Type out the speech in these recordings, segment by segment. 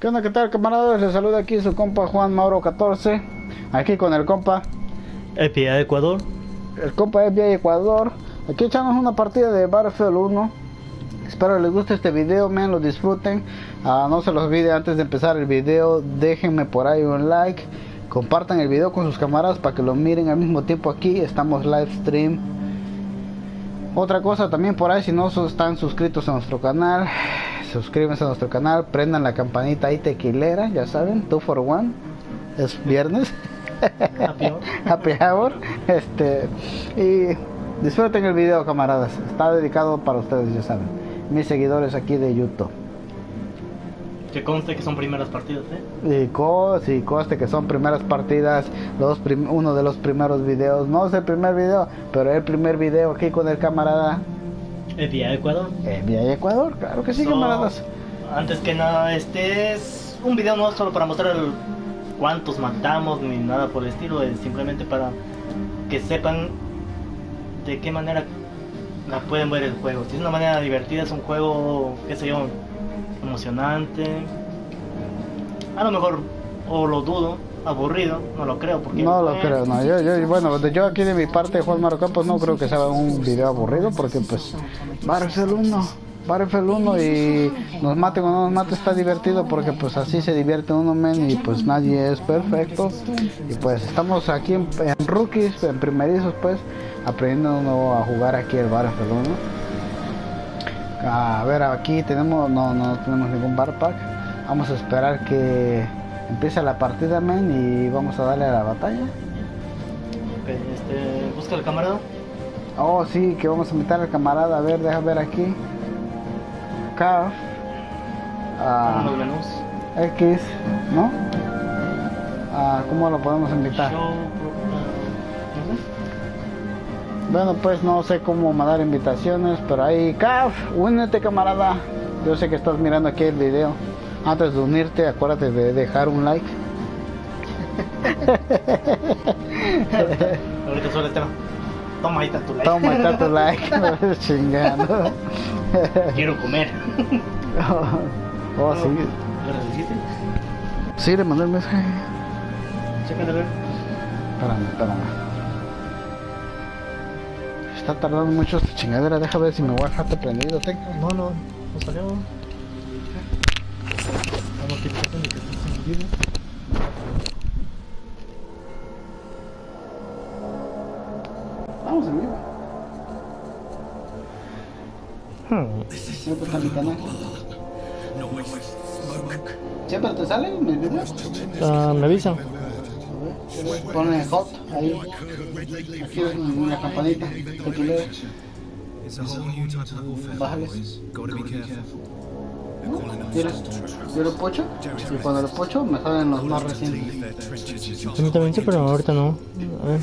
¿Qué onda? ¿Qué tal, camaradas? Les saluda aquí su compa Juan Mauro 14. Aquí con el compa. EPI de Ecuador. El compa FBI Ecuador. Aquí echamos una partida de Battlefield 1. Espero les guste este video, me lo disfruten. Ah, no se los olvide antes de empezar el video, déjenme por ahí un like. Compartan el video con sus camaradas para que lo miren al mismo tiempo aquí. Estamos live stream. Otra cosa también por ahí, si no están suscritos a nuestro canal, suscríbanse a nuestro canal, prendan la campanita ahí tequilera, ya saben, 2 for 1 es viernes. Happy hour. Este, y disfruten el video, camaradas. Está dedicado para ustedes, ya saben. Mis seguidores aquí de YouTube. Que conste que son primeras partidas, ¿eh? Y, co sí, conste que son primeras partidas, los uno de los primeros videos, no es el primer video, pero el primer video aquí con el camarada. ¿El de Ecuador? El de Ecuador, claro que sí, camaradas. Antes que nada, este es un video no solo para mostrar cuántos matamos ni nada por el estilo, es simplemente para que sepan de qué manera la pueden ver el juego. Si es una manera divertida, es un juego, qué sé yo, emocionante. A lo mejor, o lo dudo, aburrido, no lo creo. Porque, no lo creo, no. Yo, yo, bueno, yo aquí de mi parte, Juan Maro Campos, no creo que sea un video aburrido porque, pues, el 1, el 1 y nos mate o no nos mate está divertido porque, pues, así se divierte uno, men, y pues nadie es perfecto. Y pues estamos aquí en, rookies, en primerizos, pues, aprendiendo a jugar aquí el 1. A ver, aquí tenemos, no, no tenemos ningún bar pack. Vamos a esperar que empiece la partida, men, y vamos a darle a la batalla. este, busca el camarada. Oh, sí, que vamos a invitar al camarada. A ver, deja ver aquí. K. Ah, X, ¿no? Ah, ¿Cómo lo podemos invitar? Bueno, pues no sé cómo mandar invitaciones, pero ahí, Caf, únete camarada. Yo sé que estás mirando aquí el video. Antes de unirte, acuérdate de dejar un like. Ahorita solo tema. Toma ahí está tu like. Toma ahí está tu like. Chingando. Quiero comer. oh, sí. ¿Lo? Sí, le mandé el mensaje. Chécate, a ver. Espérame, espérame está tardando mucho esta chingadera. Deja ver si me voy a dejarte prendido. No, no, no salió. Encendido. Vamos en vivo. Hmm. Mi canal. ¿Siempre te salen mis videos? Uh, me avisan. Pone hot ahí. Aquí en la campanita. Tequilero. Mira, yo lo pocho y cuando lo pocho me salen los más recientes. A mí también sí, pero ahorita no. A ver.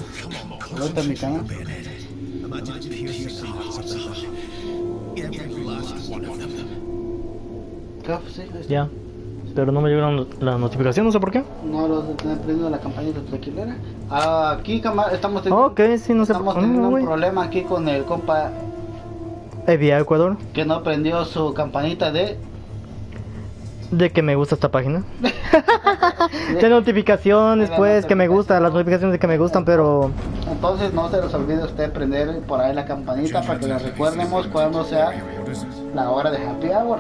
Ahorita en mi canal. Ya pero no me llegaron la notificación, no sé por qué. No, lo tener prendido la campanita tranquilera. Aquí estamos teniendo, okay, sí, no estamos teniendo un problema aquí con el compa Evia Ecuador. Que no prendió su campanita de... De que me gusta esta página. de notificaciones, pues, que me gusta, las notificaciones de que me gustan, pero... Entonces no se les olvide usted prender por ahí la campanita para que la recuerdemos cuando sea la hora de Happy Hour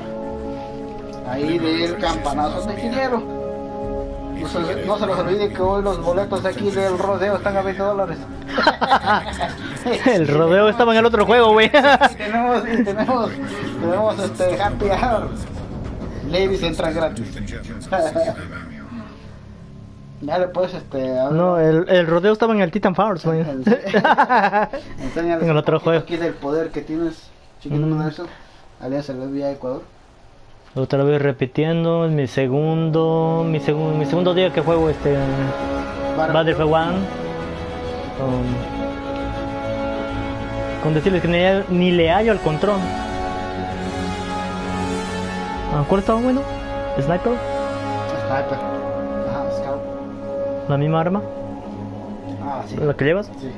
ahí del campanazo de dinero. No se, no se los olvide que hoy los boletos de aquí del rodeo están a 20 dólares. el rodeo estaba en el otro juego, güey. tenemos, tenemos, tenemos este Happy Hour. Ladies entran gratis. Dale pues, este... No, el, el, rodeo estaba en el Titan Force, güey. En el otro juego. aquí del poder que tienes, chiquito mm. eso. Alias el FBI Ecuador. Otra vez repitiendo, es mi segundo, mi segundo, mi segundo día que juego este Battlefield 1. Con, decirles que ni, ni, le hallo al control. Ah, ¿Cuál estaba bueno? ¿Sniper? Sniper. Ajá, Scout. ¿La misma arma? Ah, sí. ¿La que llevas? Sí.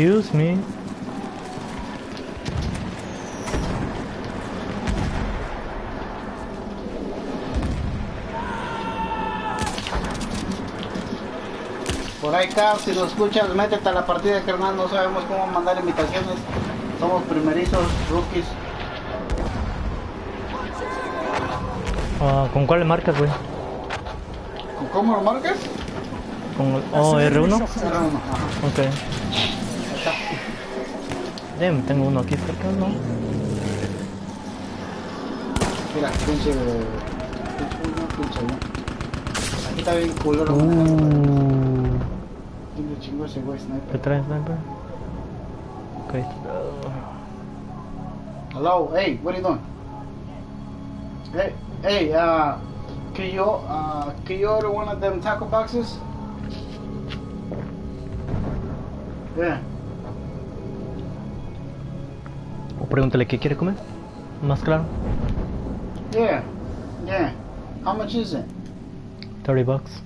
Excuse me. Por ahí, Cap, si lo escuchas, métete a la partida, carnal. No sabemos cómo mandar invitaciones. Somos primerizos, rookies. Ah, ¿Con cuál le marcas, güey? ¿Cómo lo marcas? ¿Con oh, R1? R1, ajá. Ok. Damn, tengo uno aquí cerca, ¿no? Mira, pinche. Pinche uno, pinche uno. Aquí está bien culero. Uh, Tiene chingo ese güey ¿Qué sniper. traes, sniper? Ok. Hello, hey, what are you doing? Hey, hey, uh, can you, uh, can you order one of them taco boxes? Yeah. Pregúntale qué quiere comer. Más claro. Yeah, yeah. How much is it? 30 bucks.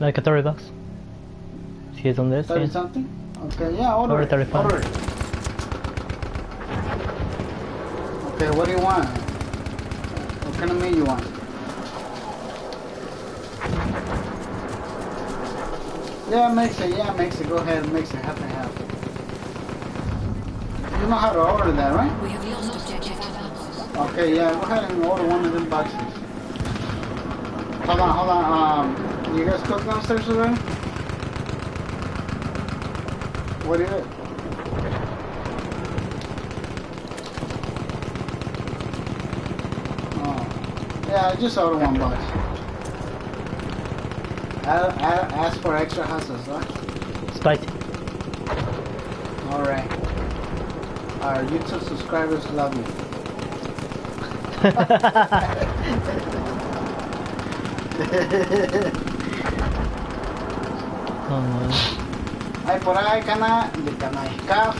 Like a 30 bucks. Si es donde es, Thirty sí. something? Okay, yeah, order, Order it. 35. Order. Okay, what do you want? What kind of meat you want? Yeah, mix it, yeah, mix it. Go ahead, mix it, half and half. You know how to order that, right? We have lost objective Okay, yeah, go ahead and order one of them boxes. Hold on, hold on. Um, you guys cook downstairs already? What is it? Oh, yeah, I just ordered one box. I, I ask for extra houses, huh? Spicy. Alright. Our YouTube subscribers love you. Oh, no. Ay, por ahí, cana, de canal CAF.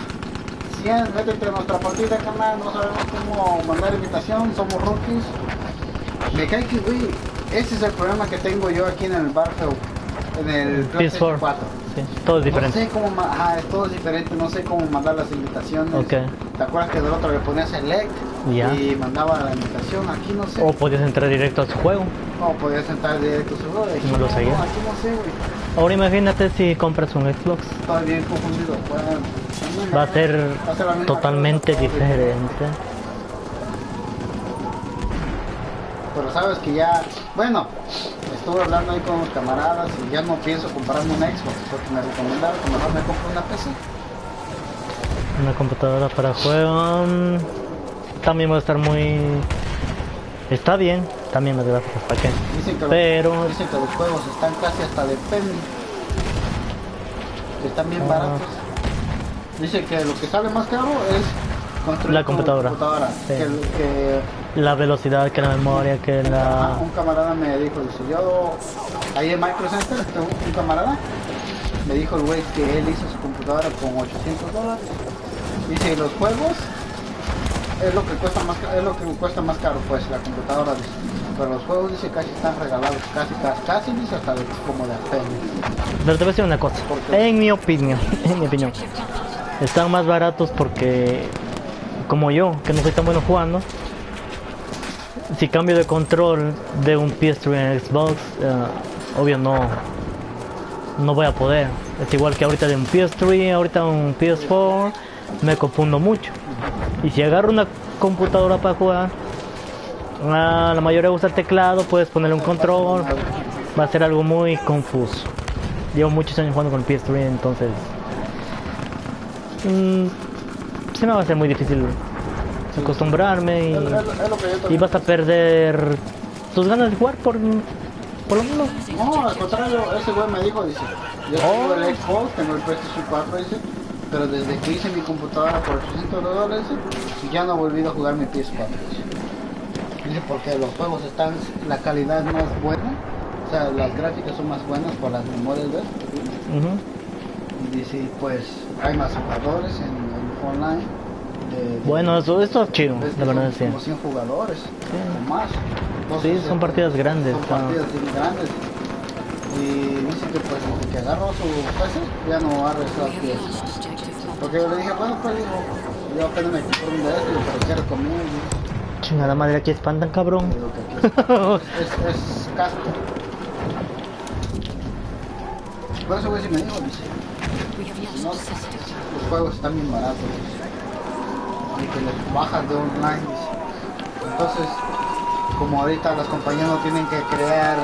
100, métete a nuestra partida, canal. No sabemos cómo mandar invitación, somos rookies. Me cae que, güey, ese es el problema que tengo yo aquí en el Battlefield. En el PlayStation PS4. 4. Sí, todo es No diferente. sé cómo, ajá, es todo diferente, no sé cómo mandar las invitaciones. Ok. ¿Te acuerdas que del otro le ponía select Ya. y mandaba la invitación? Aquí no sé. O podías entrar directo a su juego. No, podías entrar directo a su juego. Aquí No lo seguía. Aquí no sé, güey. Ahora imagínate si compras un Xbox. Estoy bien confundido. Bueno, Va a ser va a ser la misma totalmente cosa, diferente. Pero sabes que ya, bueno, estuve hablando ahí con los camaradas y ya no pienso comprarme un Xbox porque me recomendaron que mejor me compre una PC. Una computadora para juego. mm, También va a estar muy. Está bien. También las gráficas, ¿para qué? Dicen que, los- Pero- dicen que los juegos están casi hasta de penny. Están bien Ah. baratos. Dice que lo que sale más caro es construir La computadora. computadora. Sí. Que, que La velocidad, que la memoria, que la. un camarada me dijo, dice, yo, ahí en Micro Center, este, un camarada, me dijo el güey que él hizo su computadora con 800 dólares. Dice, los juegos es lo que cuesta más es lo que cuesta más caro, pues, la computadora, dice. Pero los juegos, dice, casi están regalados, casi, casi, casi, dice, hasta de- como de apenas. Pero te voy a decir una cosa. En mi opinión, en mi opinión, están más baratos porque, como yo, que no soy tan bueno jugando, si cambio de control de un PS3 en Xbox, eh, obvio no, no voy a poder. Es igual que ahorita de un PS3, ahorita un PS4, me confundo mucho. Y si agarro una computadora para jugar, a la mayoría usa el teclado, puedes ponerle un control, va a ser algo muy confuso. Llevo muchos años jugando con el PS3, entonces mm, se me va a hacer muy difícil acostumbrarme es- y, es y vas a perder tus ganas de jugar por, por lo menos. No, al contrario, ese güey me dijo, dice, yo tengo Oh. el Xbox, tengo el PlayStation 4, dice, pero desde que hice mi computadora por 800 dólares, ya no he volvido a jugar mi PS4. Dice, Dice, porque los juegos están, la calidad no es buena, o sea, las gráficas son más buenas por las memorias de Ujú. y dice, pues hay más jugadores en, en online. De- Bueno, eso, eso es chido, ves que la verdad sí. como 100 jugadores o más. Sí, son partidas grandes, Son ah. partidas grandes. Y dice que pues desde que agarró su PC ya no ha regresado Porque yo le dije, bueno, pues digo, yo apenas me compré un de estos, pero ¿qué recomiendo? Chingada madre, aquí espantan, cabrón. Digo que aquí es, es, es casco. Por eso güey si me dijo, dice, no, los juegos están bien baratos. Y que les bajas de online. Entonces, como ahorita las compañías no tienen que crear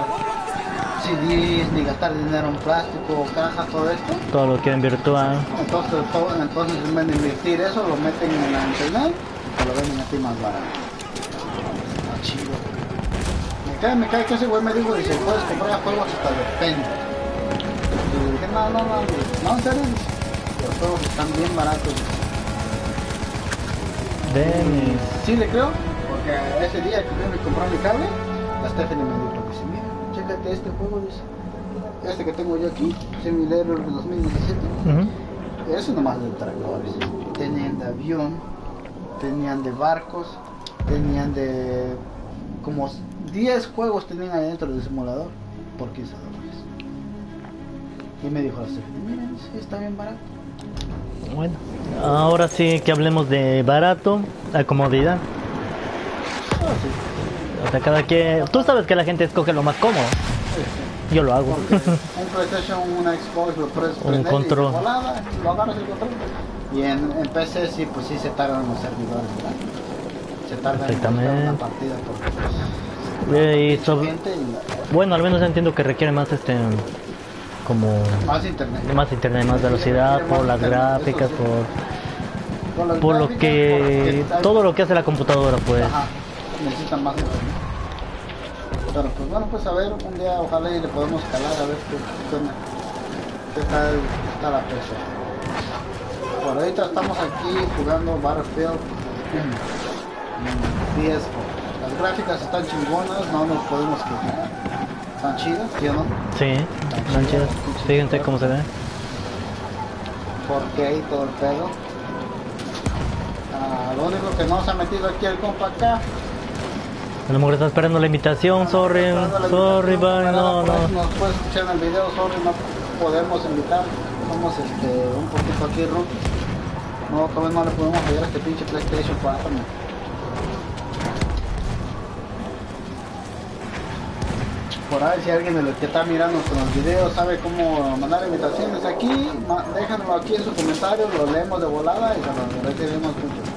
CDs ni gastar dinero en plástico, cajas, todo esto, Todo lo quieren virtual. entonces, todo, entonces en vez de invertir eso, lo meten en la internet y te lo venden a ti más barato. Ah, chido. Me cae, me cae que ese güey me dijo, dice, puedes comprar juegos hasta depende. Y le dije, no, no, no, no, en serio, los juegos están bien baratos. Denis. Sí le creo, porque ese día que fui a comprar mi cable, la Stephanie me dijo, dice, mira, chécate este juego, dice, este que tengo yo aquí, Simulator de 2017. Ujú. Eso nomás de tractores. Tenían de avión, tenían de barcos, tenían de como 10 juegos tenían ahí dentro del simulador por 15 dólares. Y me dijo la Stephanie, mira, sí, está bien barato. Bueno, ahora sí que hablemos de barato, a comodidad. Ah. O sea, cada quien. Tú sabes que la gente escoge lo más cómodo. Yo lo hago. Un PlayStation, una Xbox, lo puedes Un prender y control. volada, lo agarras. Y en, en PC sí, pues sí se tardan los servidores, ¿verdad? Se tardan en Exactamente. buscar una partida porque pues, Eh, y sobre- y Bueno, al menos entiendo que requiere más este. Como. más internet. Más internet, más velocidad, por las gráficas, por. Por, lo que. Todo lo que hace la computadora, pues. Ajá, necesitan más internet. Pero pues bueno, pues a ver, un día ojalá y le podemos calar a ver qué, qué, onda, qué tal está la PC. Por ahorita estamos aquí jugando Battlefield 1 en PS4. Las gráficas están chingonas, no nos podemos quejar. Están chidas, ¿sí o no? Sí, están chidas. Fíjense cómo se ve. 4K y todo el pedo. Ah, lo único que no se ha metido aquí el compa acá A lo mejor está esperando la invitación, sorry, sorry, bye, no, no. Nos puedes escuchar en el video, sorry, no podemos invitar. Somos este, un poquito aquí rookies. No, todavía no le podemos fallar a este pinche PlayStation 4. man. Por ahí, si alguien de los que está mirando nuestros videos sabe cómo mandar invitaciones aquí, déjenlo aquí en sus comentarios, lo leemos de volada y se lo recibimos mucho.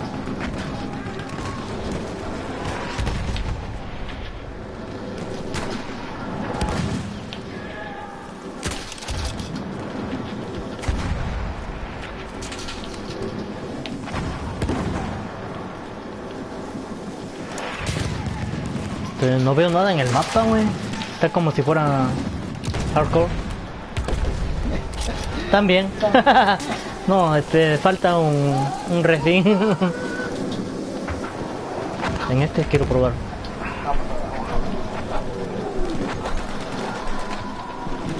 No veo nada en el mapa, güey. Como si fuera hardcore. También. no, este, falta un, un refín. en este quiero probar.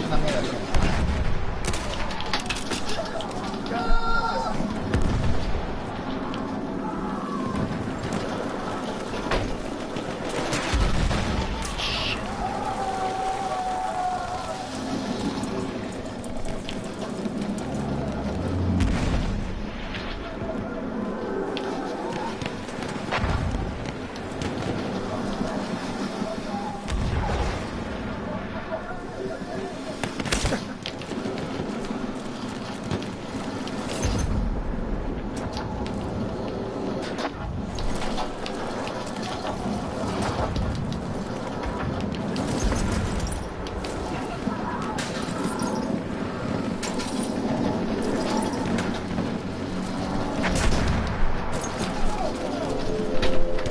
Una mierda.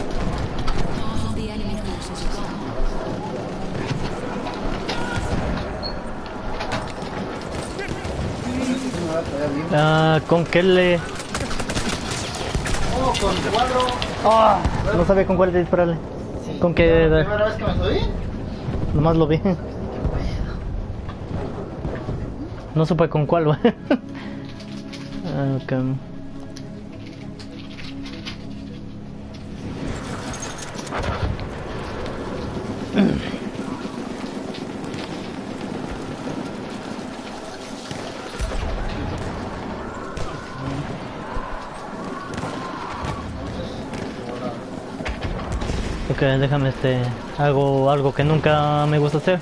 All the enemy forces are gone. Me va a traer bien. Ah, ¿Con qué le...? Oh, con cuadro. Ah, no sabía con cuál dispararle. Sí. ¿Con qué? La primera vez que me subí. Nomás lo vi. No supe con cuál, güey. Ah, déjame este. Hago algo que nunca me gusta hacer.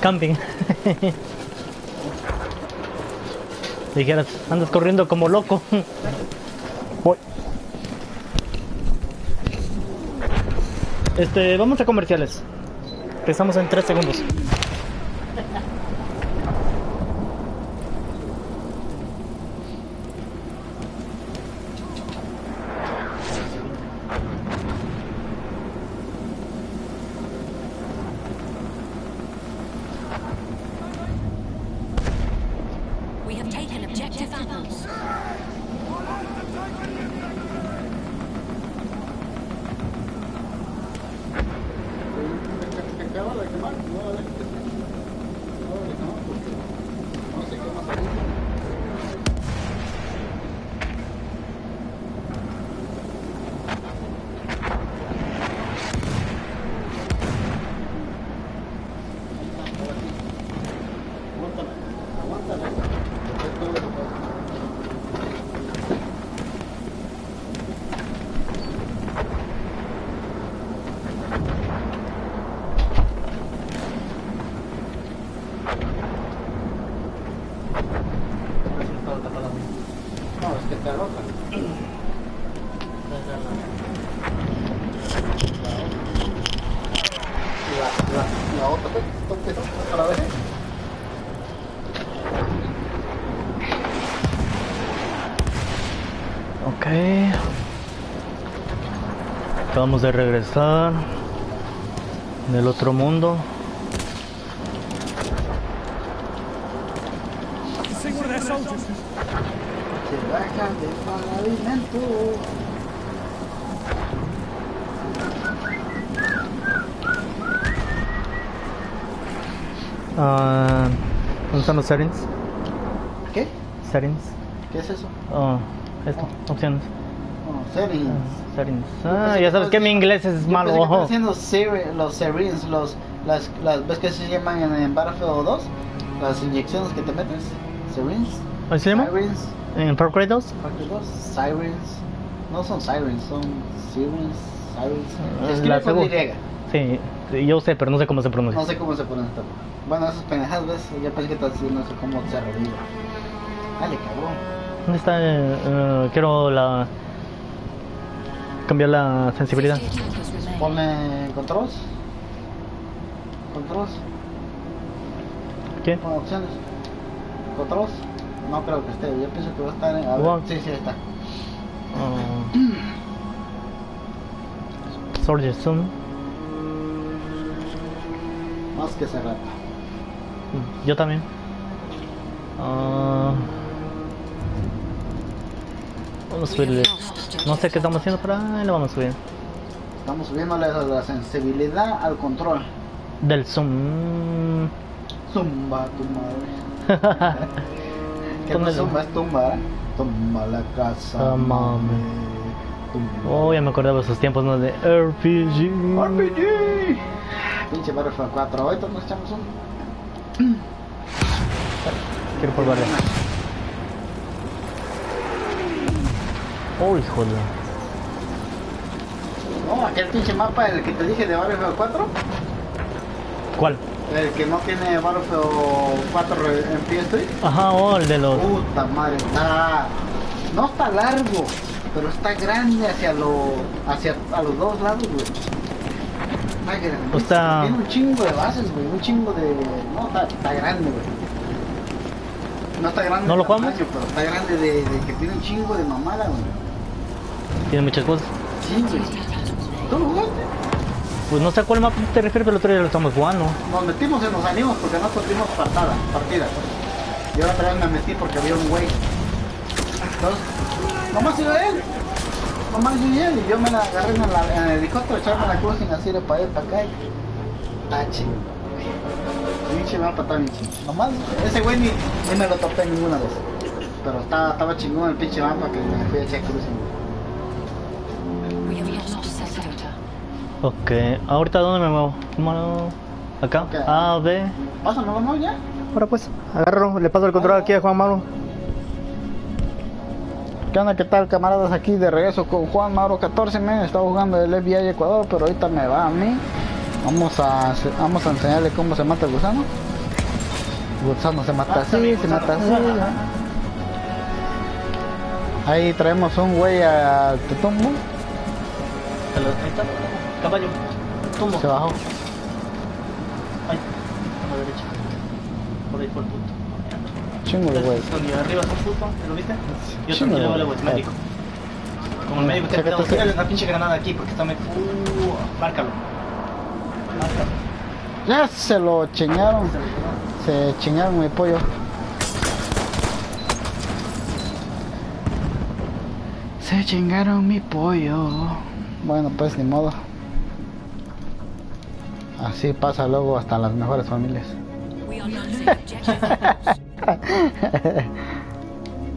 Camping. Dijeras, andas corriendo como loco. Voy. Este, vamos a comerciales. Empezamos en 3 segundos. We have taken objective apples. No, es que te arroja. La, la, la otra, ¿dónde está? ¿Para ver? Ok. Acabamos de regresar del otro mundo. Ah, ¿Dónde están los settings? ¿Qué? Settings. ¿Qué es eso? Oh, opciones. Oh, settings. Settings. Yo Ah, ya sabes que mi inglés es malo. pensé ojo. haciendo seri- los serines, los, las, las, ¿ves que se llaman en, en Battlefield 2? Las inyecciones que te metes. Serines. ¿Cómo se llama? Sirens. ¿En Far Cry 2? Parte 2. Sirens. No son sirens, son sirens. Sirens. Ah, Se escribe la con Y. Sí, yo sé, pero no sé cómo se pronuncia. No sé cómo se pronuncia. Bueno, esas pendejadas, ¿ves? Ya pensé que estás diciendo eso, cómo se revive. Dale, cabrón. ¿Dónde está? eh, eh, quiero la. Cambiar la sensibilidad. 50 attackers remain. Ponle controls. Controls. ¿Qué? Pon opciones. Controls. No creo que esté. Yo pienso que va a estar en. A ver. Sí, sí, está. Soldier Zoom. Más que hace rato. Yo también. Ah. Vamos a subirle. No sé qué estamos haciendo, pero ahí lo vamos a subir. Estamos subiéndole la, la sensibilidad al control. Del Zoom. Zumba tu madre. Que no zumba, es tumba. ¿eh? Tumba la casa. Ah, mami. Tumba. Oh, ya me acordaba de esos tiempos, ¿no? De RPG. RPG. Pinche Battlefield 4. Ahorita nos echamos un. Quiero probarle. Oh, hijo de. No, aquel pinche mapa, el que te dije de Battlefield 4. ¿Cuál? El que no tiene Battlefield 4 en PS3. Ajá, oh, el de los. Puta madre, está. No está largo, pero está grande hacia lo. hacia a los dos lados, güey. Está grande. Está- Tiene un chingo de bases, güey. Un chingo de. No, está, está grande, güey. No está grande ¿No lo jugamos? tamaño, pero está grande de, de que tiene un chingo de mamada, güey. Tiene muchas cosas. Sí, güey. ¿Tú lo jugaste? Pues no sé a cuál mapa te refieres, pero el otro día lo estamos jugando. Nos metimos en los ánimos porque no perdimos partada, partida. Y ahora otra vez me metí porque había un güey. Entonces, nomás iba él. Nomás yo y él. Y yo me la agarré en, la- el helicóptero, echarme la crucing así de para allá para acá. y- Está chido. Pinche mapa está bien chido. Nomás ese güey ni, me lo topé ninguna vez. Pero estaba, estaba chingón el pinche mapa que me fui a echar. We Ok, ahorita dónde me muevo? ¿Cómo? ¿Acá? Ok. A, B. Pásamelo, ¿no? Ya. Ahora pues, agarro, le paso el control aquí a Juan Mauro. ¿Qué onda? ¿Qué tal camaradas? Aquí de regreso con Juan Mauro 14 me estaba jugando el FBI Ecuador, pero ahorita me va a mí. Vamos a vamos a enseñarle cómo se mata el gusano. El gusano se mata Ah, así, también se mata así. Ahí traemos un güey al tutumbo, Te lo- está. Caballo. Tumbo. se bajó. Ahí. A la derecha. Por ahí por el punto. Chingo de. Donde arriba está un puto, ¿te lo viste? Y Sí, otro me aquí lo- luego es médico. Como el médico, te Chécate tenemos ese- que una pinche granada aquí porque está me. Uh, márcalo. Márcalo. Ya se lo chingaron. Se chingaron mi pollo. Se chingaron mi pollo. Bueno, pues ni modo. Así pasa luego hasta en las mejores familias.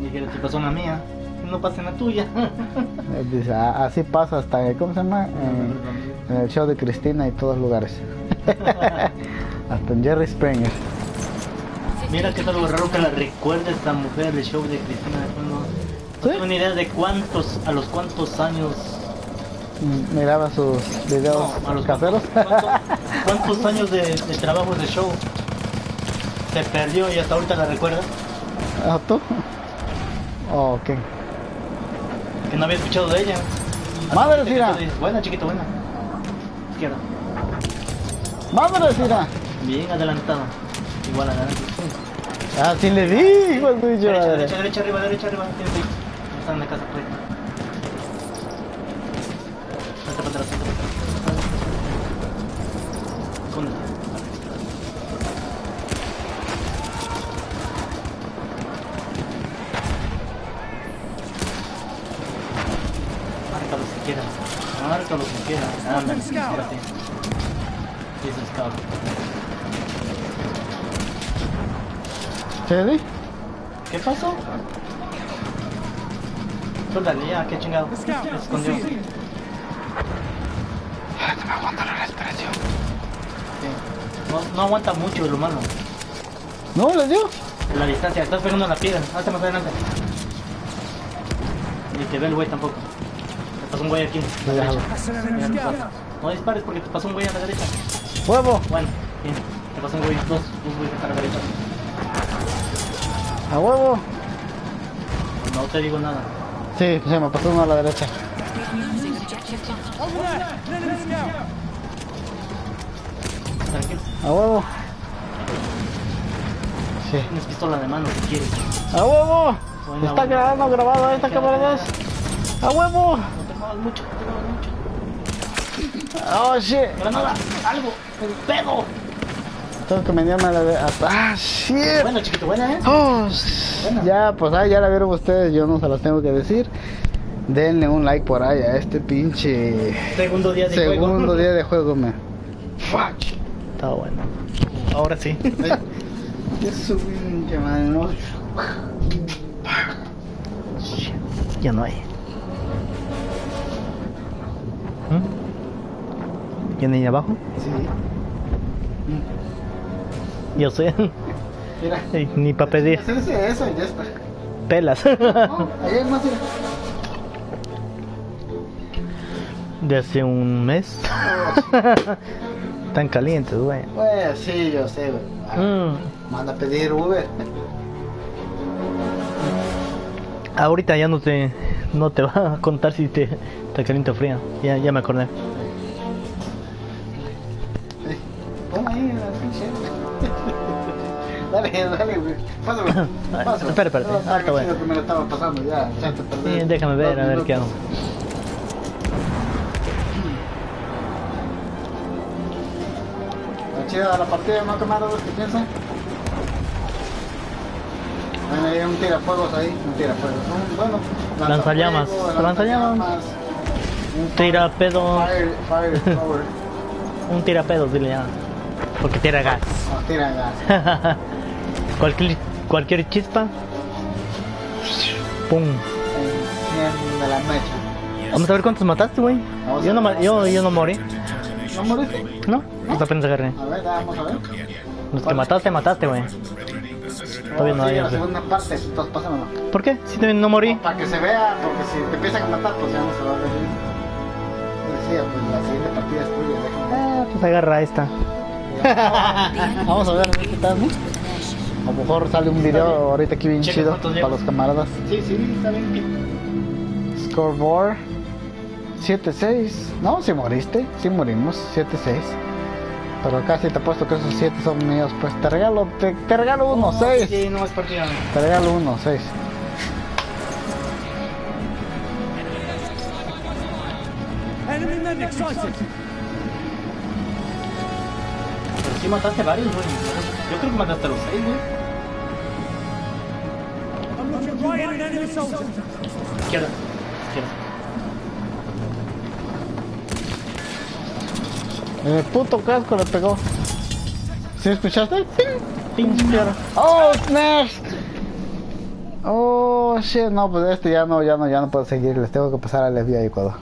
Dijera, te pasó una mía. No pasa en la tuya. Dice, "Ah, así pasa hasta, ¿cómo se llama? En, en el show de Cristina y todos lugares. hasta en Jerry Springer. Mira que es algo raro que la recuerde esta mujer del show de Cristina. No, no tengo ni idea de cuántos, a los cuántos años. Mm, Miraba sus videos No, a los caseros. cuántos, cuántos años de, de trabajo de show se perdió y hasta ahorita la recuerda. ¿Ah, tú? Oh, ok. Que no había escuchado de ella. Madre, dices, Buena, chiquito, buena. Izquierda. ¡Madre! Bien adelantado. Igual adelante. Ah, sí le di, hijo su Derecha, derecha, derecha, arriba, derecha, arriba. Están en la casa, por sí. Sí, es el scout. ¿Sí le di? ¿Qué pasó? Suéltale ya, qué chingado. Se escondió. Sí. me aguanta la respiración. No, no aguanta mucho el humano. ¿No le dio? La distancia, estás pegando la piedra. Hazte más adelante. Ni te ve el güey tampoco. Pasó un güey aquí. Ya, no dispares porque te pasó un güey a la derecha. ¡Huevo! Bueno, bien. Te pasó un güey, dos, dos güeyes a la derecha. ¡A huevo! No te digo nada. Sí, se me pasó uno a la derecha. Tranquilo. ¡A huevo! Sí. Tienes pistola de mano si quieres. ¡A huevo! Buena, Está buena. grabando grabado esta camaradas. ¡A huevo! No mucho, no mucho. ¡Oh, shit! Granada, algo, el pedo. Tengo que venirme a la de... ¡Ah, shit! Bueno, chiquito, buena, ¿eh? Oh, ya, pues ah, ya la vieron ustedes, yo no se las tengo que decir. Denle un like por ahí a este pinche Segundo día de segundo juego. día de juego, man. Está bueno. Ahora sí. Es su pinche madre, ¿no? ya no hay. ¿Ya ni abajo? Sí. Yo sé. Mira. Ni para pedir. Eso, ya está. Pelas. No, ahí hay más, mira. De hace un mes. Tan calientes, güey. Pues sí, yo sé, güey. Ah, Mm. Manda a pedir Uber. Ahorita ya no te no te va a contar si te, te caliente fría. Ya, ya me acordé. La pinche. Dale, dale, güey. Pásame. Pásame. Espera, espérate. No, Ah, está bueno. que me lo estaba pasando ya. ya te perdí. Sí, déjame ver, a ver qué hago. Está chida la partida, ¿no, camaradas? ¿Qué piensan? Bueno, hay un tirafuegos ahí, un tirafuegos. Bueno, Lanzallamas, lanzafuegos, lanzallamas. Un Tira pedo. Fire, fire. Un tirapedos, dile ya. Porque tira gas. No, tira gas. cualquier, cualquier chispa. Pum. Enciende la mecha. Vamos a ver cuántos mataste, güey. Yo no, yo, yo no morí. ¿No moriste? ¿No? Pues apenas agarré. A ver, vamos a ver. Los que mataste, mataste, güey. Todavía no sí, hay. la hombre. segunda parte, entonces pásamelo. ¿Por qué? Si también no morí. Para que se vea, porque si te empiezan a matar, pues ya no se va a ver decía, pues la siguiente partida es tuya, déjame. Ah, pues agarra esta. Vamos a ver qué tal, ¿no? A lo mejor sale un video ahorita aquí bien Checa chido para los camaradas. Sí, sí, está bien. Scoreboard 7-6. No, si moriste, si morimos, 7-6. Pero acá sí te apuesto que esos 7 son míos. Pues te regalo, te, te regalo uno, 6. Sí, no es partida. Te regalo uno, 6. Pero sí mataste varios, güey. Yo creo que mataste a los seis, güey. Izquierda. Izquierda. En el puto casco le pegó. ¿Sí escuchaste? Pinche mierda. Oh, snaps. Oh, shit. No, pues este ya no, ya no, ya no puedo seguir. Les tengo que pasar al FBI Ecuador.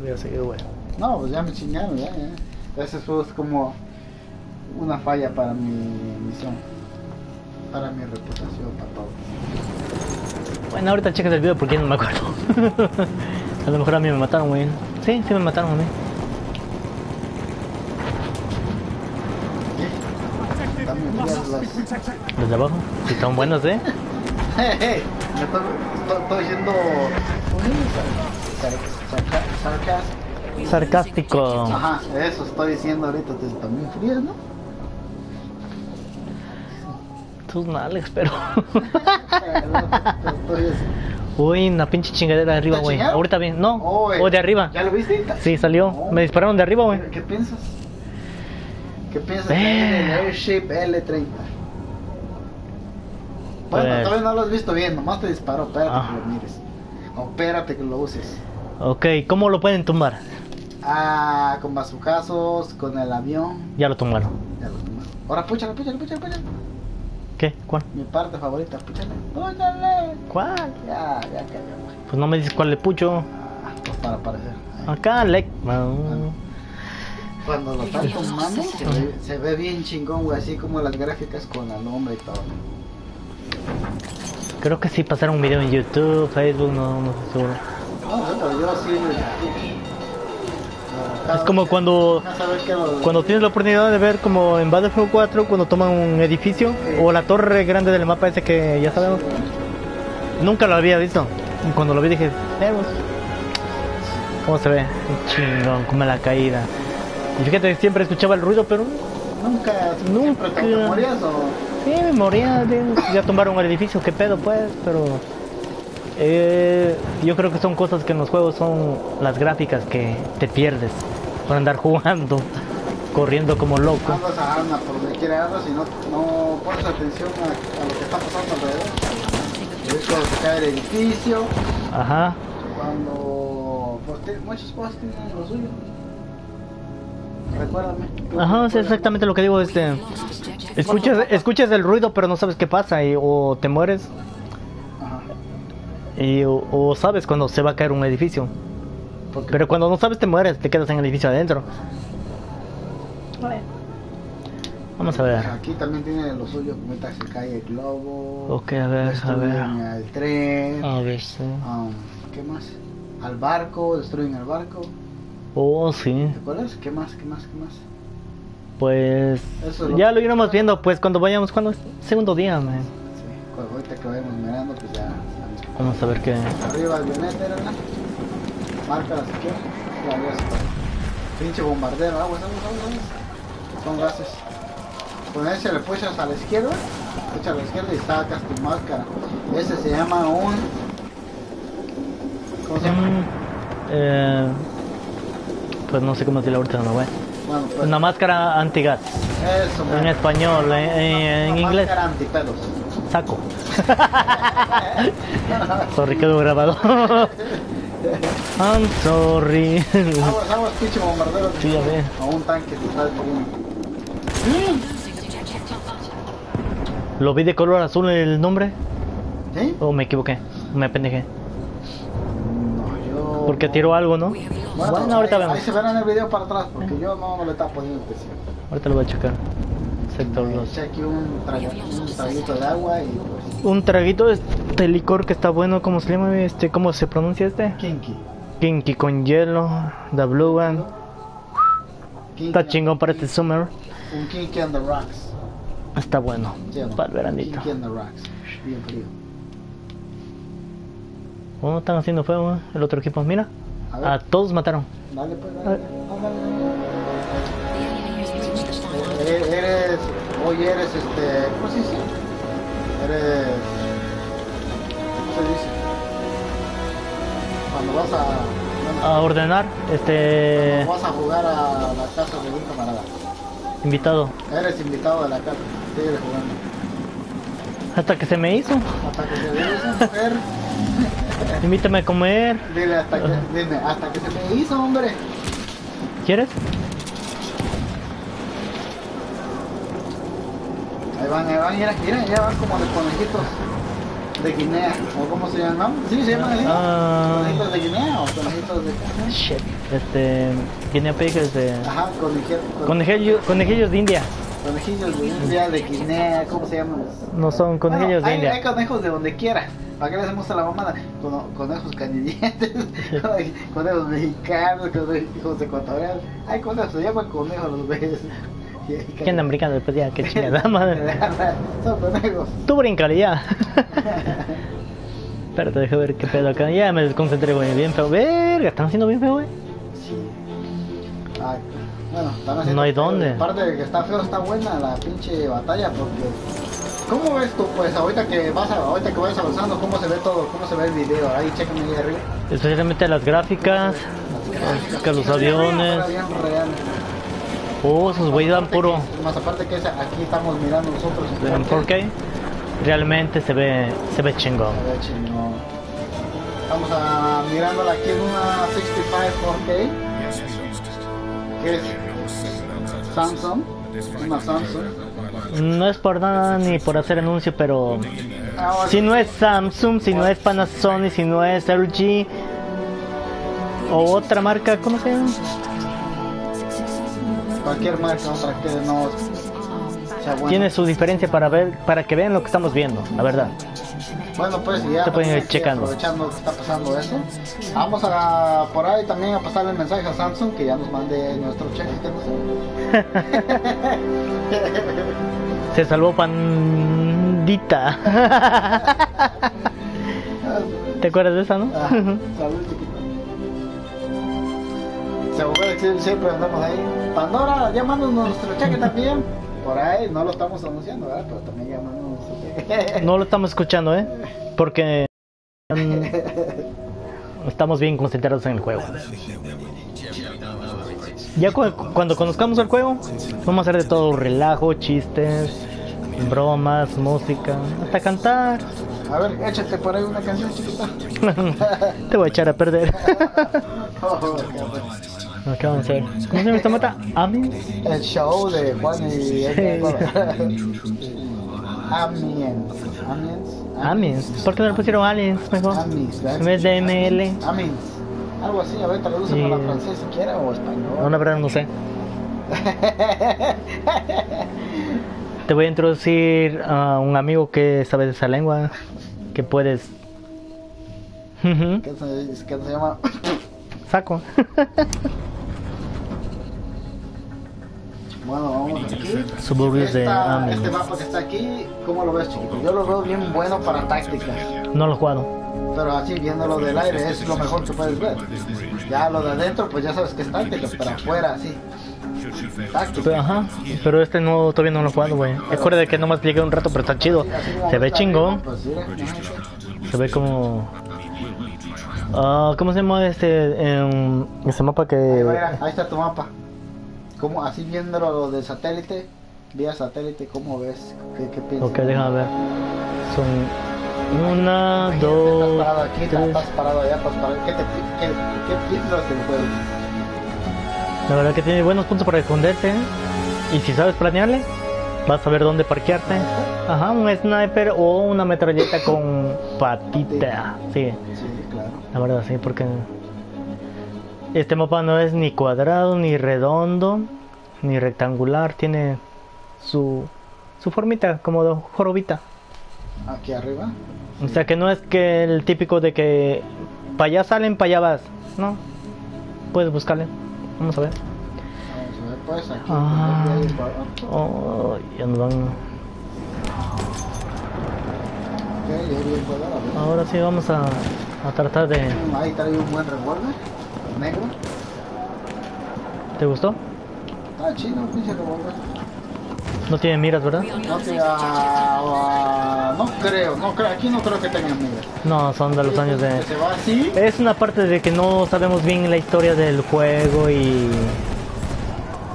Güey. No, pues ya me chingaron, ya, ya. Eso fue como una falla para mi misión. Para mi reputación, para todo. Bueno, ahorita checas el video porque ya no me acuerdo. a lo mejor a mí me mataron, güey. Sí, sí me mataron a mí. Las... Los de abajo. Si están buenos, ¿eh? Hey, hey, me estoy, estoy, estoy yendo... Sarcástico. Ajá, eso estoy diciendo ahorita, te- también frías, ¿no? Tus nalgas, pero. Uy, una pinche chingadera de arriba, ¿Te güey. Ahorita bien. No, o de arriba. ¿Ya lo viste? Sí, salió. Oh. Me dispararon de arriba, güey. ¿Qué piensas? ¿Qué piensas Eh. del Airship L30? Bueno, Pues- todavía no lo has visto bien, nomás te disparó, espérate Ah. que lo mires. O espérate que lo uses. Ok, ¿cómo lo pueden tumbar? Ah, con bazucazos, con el avión. Ya lo tumbaron. Ya lo tomas. Ahora púchale, púchale, púchale, púchale. ¿Qué? ¿Cuál? Mi parte favorita, púchale. Púchale. ¿Cuál? Ya, ya cayó. güey. Pues no me dices cuál le pucho. Ah, pues para aparecer. Ahí. Acá, like. Cuando lo están tomando, se ve, se ve bien chingón, güey, así como las gráficas con la lumbre y todo. Creo que sí pasaron un video en YouTube, Facebook, no, no estoy seguro. Es como cuando cuando tienes la oportunidad de ver como en Battlefield 4 cuando toman un edificio o la torre grande del mapa ese que ya sabemos. Nunca lo había visto. Y cuando lo vi dije, "Veamos ¿Cómo se ve? Chingón, como la caída. Y fíjate, siempre escuchaba el ruido, pero Nunca, Nunca. te morías o. Sí, me moría, ya tumbaron el edificio, qué pedo pues, pero eh, yo creo que son cosas que en los juegos son las gráficas que te pierdes por andar jugando, corriendo como loco. Andas a arma por donde quiera andas y no, no pones atención a, a lo que está pasando alrededor. Es cuando se cae el edificio, Ajá, cuando. Pues, muchas cosas tienen lo suyo. Recuérdame. ajá, sí, exactamente lo que digo, este, escuchas, escuchas el ruido pero no sabes qué pasa y o te mueres. Y, o, o sabes cuando se va a caer un edificio. Porque Pero cuando no sabes te mueres, te quedas en el edificio adentro. Vamos a ver. Aquí también tiene lo suyo, como ahorita se cae el globo. Ok, a ver, a ver. el tren. A ver, sí. um, ¿Qué más? Al barco, destruyen el barco. Oh, sí. ¿Te acuerdas? ¿Qué más? ¿Qué más? ¿Qué más? Pues Eso lo ya lo iremos viendo pues cuando vayamos cuando segundo día, man. Sí, cuando ahorita que vayamos mirando, pues ya. Vamos a ver qué. Arriba avioneta, era la. Quieres. La. Pinche bombardero, aguas, aguas, aguas. Son gases. Con ese le puchas a la izquierda, puchas a la izquierda y sacas tu máscara. Ese se llama un. ¿Cómo se llama? Mm, eh, pues no sé cómo decirlo ahorita, no, güey. Bueno, pues. Una máscara antigas. Eso, En español, en, en- en Una inglés, Máscara antipedos. Saco. sorry, quedó grabado. I'm sorry. Aguas, aguas, pinche bombardero. Sí, ya ve. A un tanque destruyendo. Lo vi de color azul el nombre. ¿Sí? O me equivoqué. Me pendejé. No, yo. Porque tiró algo, ¿no? Bueno, Bueno, ahorita ahí, vemos. ahí se verá en el video para atrás porque yo no, no le estaba poniendo atención. Ahorita lo voy a checar. Sector Me 2. eché aquí un, trago- un traguito de agua y pues. Un traguito de este licor que está bueno, ¿cómo se llama este? ¿Cómo se pronuncia este? Kinky. Kinky con hielo, The Blue One. Kinky Está chingón para este summer. Un kinky on the rocks. Está bueno. ¿sí o no? Para el veranito. Kinky on the rocks. Bien frío. Están haciendo fuego eh, el otro equipo. Mira, A todos mataron. dale pues, dale. Eres, hoy eres este, ¿cómo se dice? Eres, ¿cómo se dice? Cuando vas a, A ordenar, este. cuando vas a jugar a la casa de un camarada. Invitado. Eres invitado de la casa, sigue jugando. Hasta que se me hizo. Hasta que se dé esa mujer, Invítame a comer. dile hasta que, dime, hasta que se me hizo, hombre. ¿Quieres? Ahí van, ahí van, mira, mira, ya van como de conejitos de Guinea, o cómo se llaman, ¿sí se llaman así? Ah. ¿Conejitos de Guinea o conejitos de? Shit. Este. Guinea pig es de. Ajá, conejillos, Conejillos, conejillos de India. conejillos de India, de Guinea, ¿cómo se llaman? No son conejillos Bueno, de hay, India. hay conejos de donde quiera. ¿Para qué les hacemos a la mamada? Cono- conejos canadienses, conejos mexicanos, conejos ecuatorianos. Hay conejos, se llaman conejos los ves. Hay ¿Quién americano después ya? Qué chingada madre. Son. Tú brincale ya. Espérate, deja ver qué pedo acá. Ya me desconcentré, güey. Bien feo. Verga, están haciendo bien feo, güey. Sí. Ay, bueno, están haciendo No hay feo. dónde. Aparte de que está feo, está buena la pinche batalla porque. ¿Cómo ves tú, pues, ahorita que vas a, ahorita que vayas avanzando, cómo se ve todo, cómo se ve el video? Ahí, chécame ahí arriba. Especialmente las gráficas. Que los aviones. Oh, esos güeyes dan puro. que- Más aparte que esa- aquí estamos mirando nosotros. En 4K. Realmente se ve, se ve chingón. Se ve chingón. Estamos a, mirándola aquí en una 65 4K. Que es Samsung. Una Samsung. No es por nada ni por hacer anuncio, pero Ah, si no es Samsung, si no es Panasonic, si no es LG o otra marca, ¿cómo se llama? Cualquier marca, otra que no sea buena. Tiene su diferencia para ver, para que vean lo que estamos viendo, la verdad. Bueno, pues ya Te pueden ir checando. aprovechando que está pasando eso. Vamos a por ahí también a pasarle el mensaje a Samsung que ya nos mande nuestro cheque que. Se salvó Pandita. ¿Te acuerdas de esa, no? Ah, salud, chiquito. Se decir, siempre andamos ahí. Pandora, llámanos nuestro cheque también. Por ahí, no lo estamos anunciando, ¿verdad? Pero también llámanos nuestro cheque. No lo estamos escuchando, ¿eh? Porque estamos bien concentrados en el juego. Ya cu- cuando conozcamos el juego, vamos a hacer de todo, relajo, chistes, bromas, música, hasta cantar. A ver, échate por ahí una canción chiquita. Te voy a echar a perder. ¿Cómo se llama esta mata? ¿Amin? El show de Juan y Amiens. Amiens. Amiens. ¿Por qué no le pusieron aliens mejor? Amiens. En vez de ML. Amiens. Algo así, a ver, tradúcelo a la Sí. francés si quiera o No, español. la verdad no sé. Te voy a introducir a un amigo que sabe de esa lengua. Que puedes. ¿Qué se, qué se llama? Saco. Bueno, vamos aquí. Suburbios de Amiens. este mapa que está aquí, ¿cómo lo ves, chiquito? Yo lo veo bien bueno para tácticas. No lo jugado. Pero así viéndolo del aire es lo mejor que puedes ver. Ya lo de adentro, pues ya sabes que es táctica, pero afuera así. Táctica. Pero, ajá, pero este no, todavía no lo he jugado, güey. Recuerda que nomás llegué un rato, pero está chido. Se ve chingón. Se ve como. Ah, ¿Cómo se llama este, em, ese mapa Ahí, que. mira, ahí está tu mapa. Como así viéndolo de satélite, vía satélite, ¿cómo ves? ¿Qué, qué piensas? Ok, déjame ver. Son una, Imagínate, dos, Estás parado aquí, tres. estás parado allá, estás parado. ¿Qué, te, qué, qué piensas del juego? La verdad que tiene buenos puntos para esconderse. ¿eh? Y si sabes planearle, vas a ver dónde parquearte. Ajá, un sniper o una metralleta con patita. Sí, Sí, claro. la verdad sí, porque este mapa no es ni cuadrado, ni redondo, ni rectangular. Tiene su, su formita, como de jorobita. Aquí arriba. O sea que no es que el típico de que para allá salen, para allá vas. No. Puedes buscarle. Vamos a ver. Vamos a ver, pues aquí. Ah. Oh, ya nos van. Ahora sí vamos a, a tratar de. Ahí trae un buen revólver. Negro. ¿Te gustó? Está chido, pinche revólver. No tiene miras, ¿verdad? No, ah, no creo, no creo, aquí no creo que tengan miras. No, son de los años de. Que se va así. Es una parte de que no sabemos bien la historia del juego y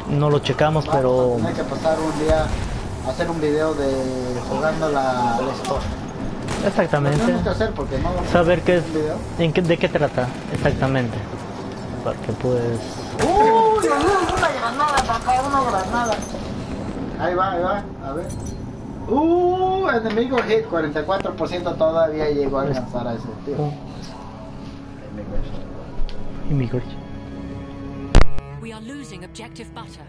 no lo checamos, Vamos pero a tener que pasar un día a hacer un video de jugando la, la store. Exactamente que hacer porque no saber qué es, en qué, de qué trata exactamente, porque pues ¡Uy! Una granada, papá, una granada. Ahí va, ahí va, a ver. ¡Uh! Enemigo hit, 44% todavía llegó a alcanzar a ese tío. oh, immigration. We are losing objective butter.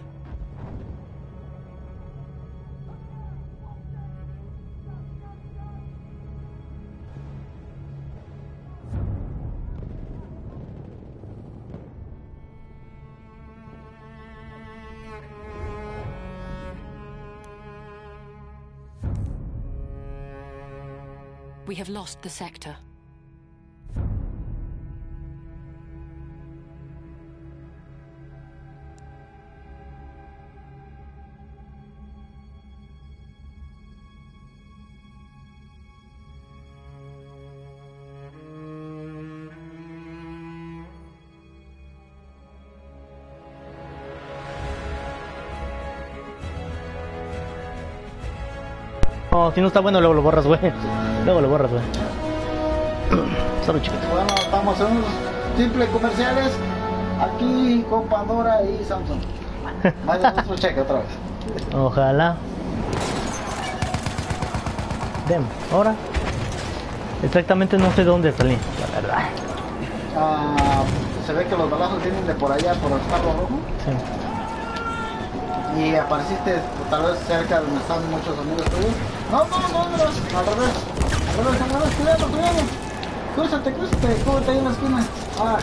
We have lost the sector. Si no está bueno luego lo borras, güey. Luego lo borras, güey. Solo chiquito. Bueno, estamos en unos simples comerciales aquí con Pandora y Samsung. Vaya nuestro cheque otra vez. Ojalá. Dem, ahora. Exactamente no sé dónde salí, la verdad. Ah, se ve que los balazos vienen de por allá, por el carro rojo. Sí. Y apareciste tal vez cerca de donde están muchos amigos tuyos. No, no, no, no, al revés. Al revés, al revés, cuidado, cuidado. Crúzate, crúzate, cúbrete ahí en la esquina. Ah,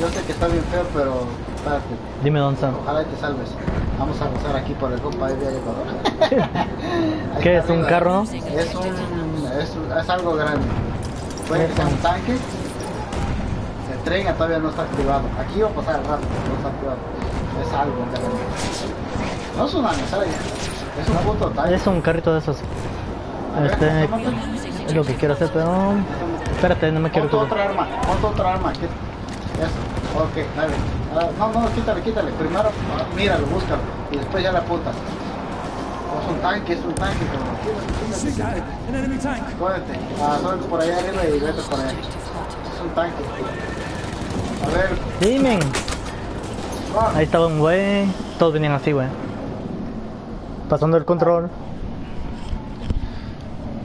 yo sé que está bien feo, pero espérate. Dime dónde están. Ojalá y te salves. Vamos a pasar aquí por el compa de Ecuador. ¿Qué está es un arriba. carro, no? Es un, es, un- es algo grande. Puede que sea un tanque. El tren todavía no está activado. Aquí va a pasar rápido, no está activado. Es algo grande. No es una metralla, es un puto tanque. Es un carrito de esos. Este es lo que quiero hacer, pero espérate, no me quiero Ponte otra arma, ponte otra arma. Eso, ok, dale. Ah, No, no, quítale, quítale. Primero, míralo, búscalo. Y después ya le apuntas. Es un tanque, es un tanque. Pero... Códete. Ah, sube por allá arriba y vete por allá. Es un tanque. A ver. Dime. ah, Ahí estaba un güey. Todos venían así, güey. Pasando el control.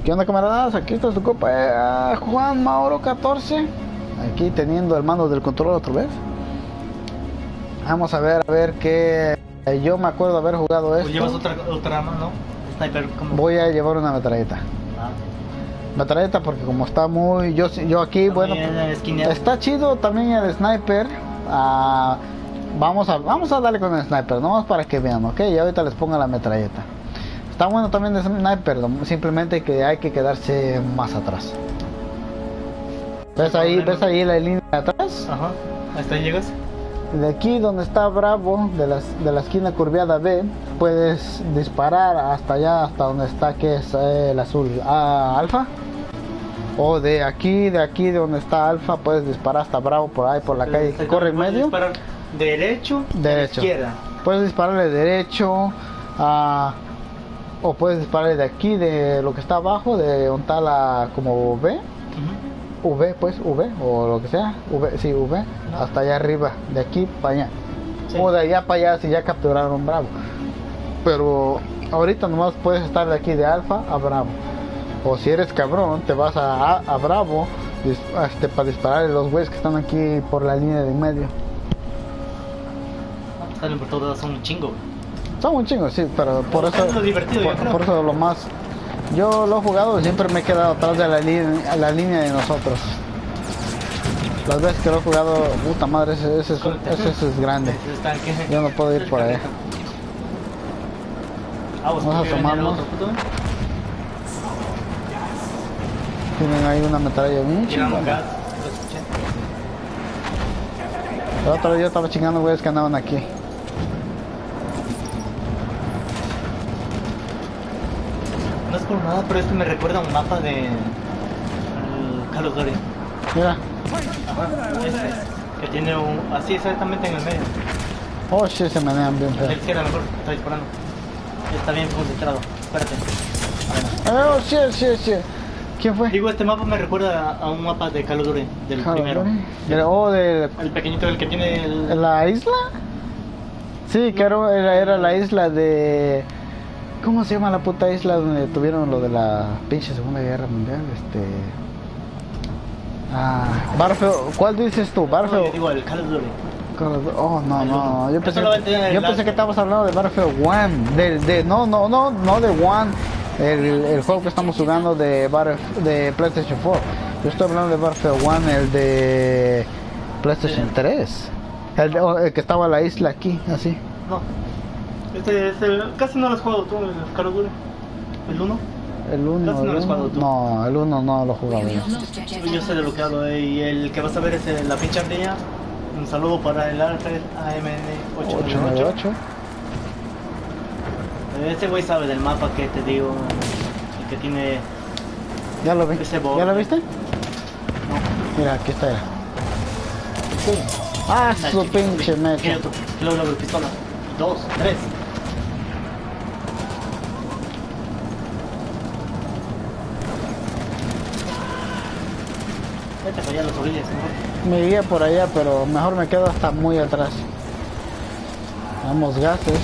¿Qué onda camaradas? Aquí está su copa eh, Juan Mauro 14 Aquí teniendo el mando del control otra vez Vamos a ver, a ver qué eh, Yo me acuerdo haber jugado Pues llevas esto otra, otra arma, ¿no? Sniper, como. Voy a llevar una metralleta Ah, Metralleta porque como está muy... Yo, yo aquí, bueno... también. Está chido también el sniper ah, Vamos a, vamos a darle con el sniper, nomás para que vean, ¿ok? Y ahorita les pongo la metralleta Está bueno también el sniper, simplemente que hay que quedarse más atrás. ¿Ves ahí, ves ahí la línea de atrás? Ajá. Hasta ahí llegas. De aquí donde está Bravo, de, las, de la esquina curviada B, puedes disparar hasta allá, hasta donde está que es eh, el azul ah, alfa. O de aquí, de aquí de donde está alfa, puedes disparar hasta Bravo por ahí, por la calle que corre en medio. disparar Derecho, Derecho. izquierda. Puedes dispararle derecho, o puedes dispararle de aquí, de lo que está abajo, de donde está la como V. V, pues, V, o lo que sea, V, sí, V, hasta allá arriba, de aquí para allá. Sí. O de allá para allá si ya capturaron Bravo. Pero ahorita nomás puedes estar de aquí de Alfa a Bravo. O si eres cabrón, te vas a, a, a Bravo dis- este, para disparar a los güeyes que están aquí por la línea de en medio. Salen por todos lados, son un chingo. Son un chingo, sí, pero por eso, Es divertido, por, eso lo más. Yo lo he jugado siempre me he quedado atrás de la, línea la línea de nosotros. Las veces que lo he jugado, puta madre, ese, ese, es, ese, ese es grande. Yo no puedo ir por ahí. Ah, Vamos a puto. Tienen ahí una metralla bien escuché. La otra vez yo estaba chingando güeyes que andaban aquí. Nada, pero este me recuerda a un mapa de. al Call of Duty. Mira. Ajá, este. Que tiene un. así exactamente en el medio. Oh shit, se menean bien feo. La izquierda mejor, está disparando. Está bien concentrado. Espérate. Oh shit, shit, shit. ¿Quién fue? Digo, este mapa me recuerda a, un mapa de Call of Duty, del Call primero. Del- Oh, de El pequeñito, el que tiene el. la isla. Sí, que era, era, era la isla de... ¿Cómo se llama la puta isla donde tuvieron lo de la pinche Segunda Guerra Mundial? Este... Ah, Battlefield, ¿cuál dices tú? No, yo Battlefield. digo, el Call of Duty. Oh, no, no. Yo pensé, el yo pensé que estábamos hablando de Battlefield 1. De, de, no, no, no, no de One. El, el juego que estamos jugando de, Battlef- de PlayStation 4. Yo estoy hablando de Battlefield 1, el de PlayStation Sí. 3. El, de- oh, el que estaba en la isla aquí, así. No. Este, este, casi no lo has jugado tú, el. El 1. El 1. Casi no lo has jugado tú. No, el 1 no lo jugaba We yo. Yo sé de lo que hablo eh, y el que vas a ver es el- la pinche ardilla. Un saludo para el Alfred AMN898. 898. Ese güey sabe del mapa que te digo. El que tiene. Ya lo vi. Ese. ¿Ya lo viste? No. Mira, aquí está. era. Ah, su pinche mecha. Luego luego pistola. Dos, tres. Me guía por allá, pero mejor me quedo hasta muy atrás. Vamos, gases.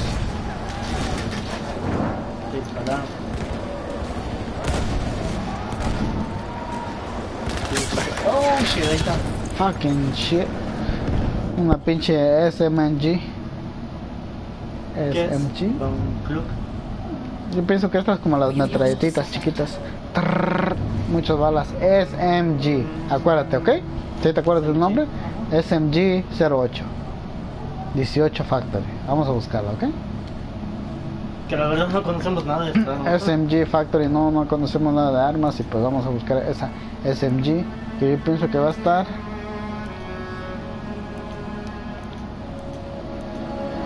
Oh shit, ahí está. Fucking shit. Una pinche SMG. SMG. Yo pienso que estas como las metralletitas chiquitas. Trrr, muchas balas. SMG. Acuérdate, ¿ok? ¿Sí te acuerdas del nombre? SMG 08. 18 Factory. Vamos a buscarla, ¿ok? Que la verdad no conocemos nada de esto. ¿no? SMG Factory no, no conocemos nada de armas y pues vamos a buscar esa SMG que yo pienso que va a estar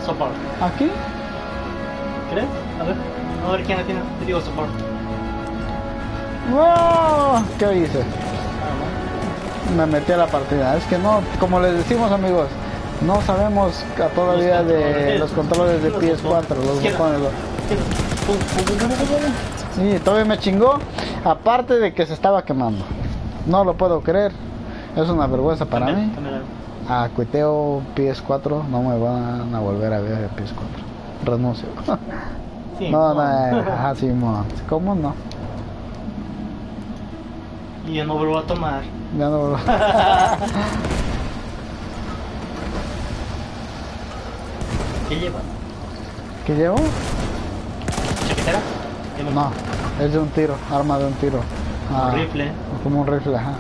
Support. aquí. ¿Crees? A ver. A ver quién la tiene. Te digo support. ¡Wow! ¿Qué hice? Me metí a la partida. Es que no, como les decimos amigos, no sabemos a todavía de los controles de Los PS4, los botones. pum. Sí, todavía me chingó. Aparte de que se estaba quemando. No lo puedo creer. Es una vergüenza para mí. A cuiteo PS4 no me van a volver a ver el PS4. Renuncio. No, no, eh, ajá, Simón. ¿Cómo no? Y yo no vuelvo a tomar. Ya no vuelvo. ¿Qué lleva? ¿Qué llevo? ¿Chaquetera? ¿Qué me- No, es de un tiro, arma de un tiro. Ah, rifle. Como un rifle, ajá.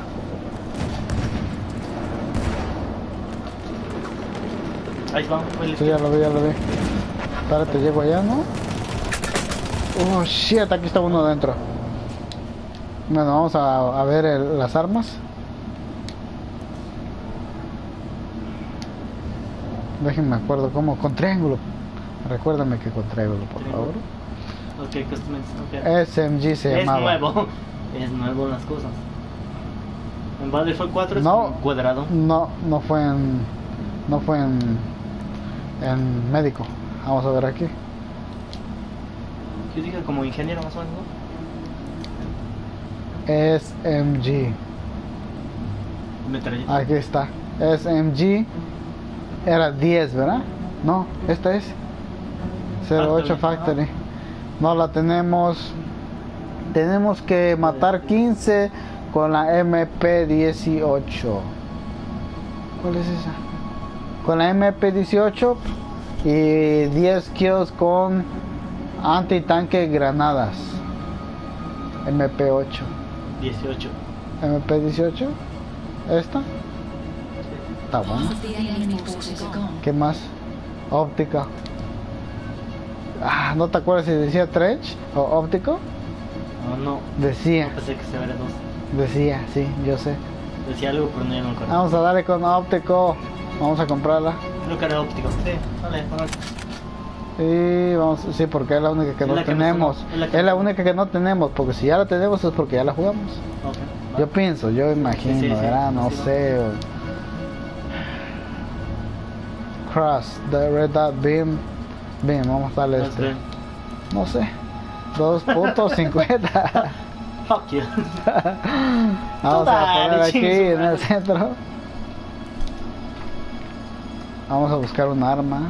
Ahí va. Sí, ya lo vi, ya lo vi. Espérate, llego allá, ¿no? Oh, shit, aquí está uno dentro. Bueno, vamos a, a ver el- las armas. Déjenme acuerdo cómo, con triángulo. Recuérdame que con triángulo, por favor. Ok, customize. ok. SMG se Es llamaba. nuevo. Es nuevo las cosas. En Battlefield 4 es No. cuadrado. No, no fue en. No fue en. En médico. Vamos a ver aquí. Yo dije como ingeniero más o menos. SMG. Metralleta. Aquí está. SMG. Era 10, ¿verdad? No, esta es. 08 Factory. No la tenemos. Tenemos que matar 15 con la MP18. ¿Cuál es esa? Con la MP18 y 10 kills con antitanque granadas. MP8. 18. MP18. ¿Esta? Está bueno. ¿Qué más? Óptica. Ah, ¿no te acuerdas si decía trench o óptico? No, no. Decía, No pensé que se vería dos. decía, sí, yo sé. Decía algo, pero no ya no me acuerdo. Vamos a darle con óptico. Vamos a comprarla. Creo que era óptico. Sí, vale, vale. Sí, vamos, sí, porque es la única que no que tenemos. es la que es la me- única que no tenemos, porque si ya la tenemos es porque ya la jugamos. Yo pienso, yo imagino, Sí, sí, sí, ¿verdad? No sé. o- Cross, the Red Dot Beam. Bien, vamos a darle este. No sé. 2.50. Fuck you. Vamos a poner aquí en el centro. Vamos a buscar un arma.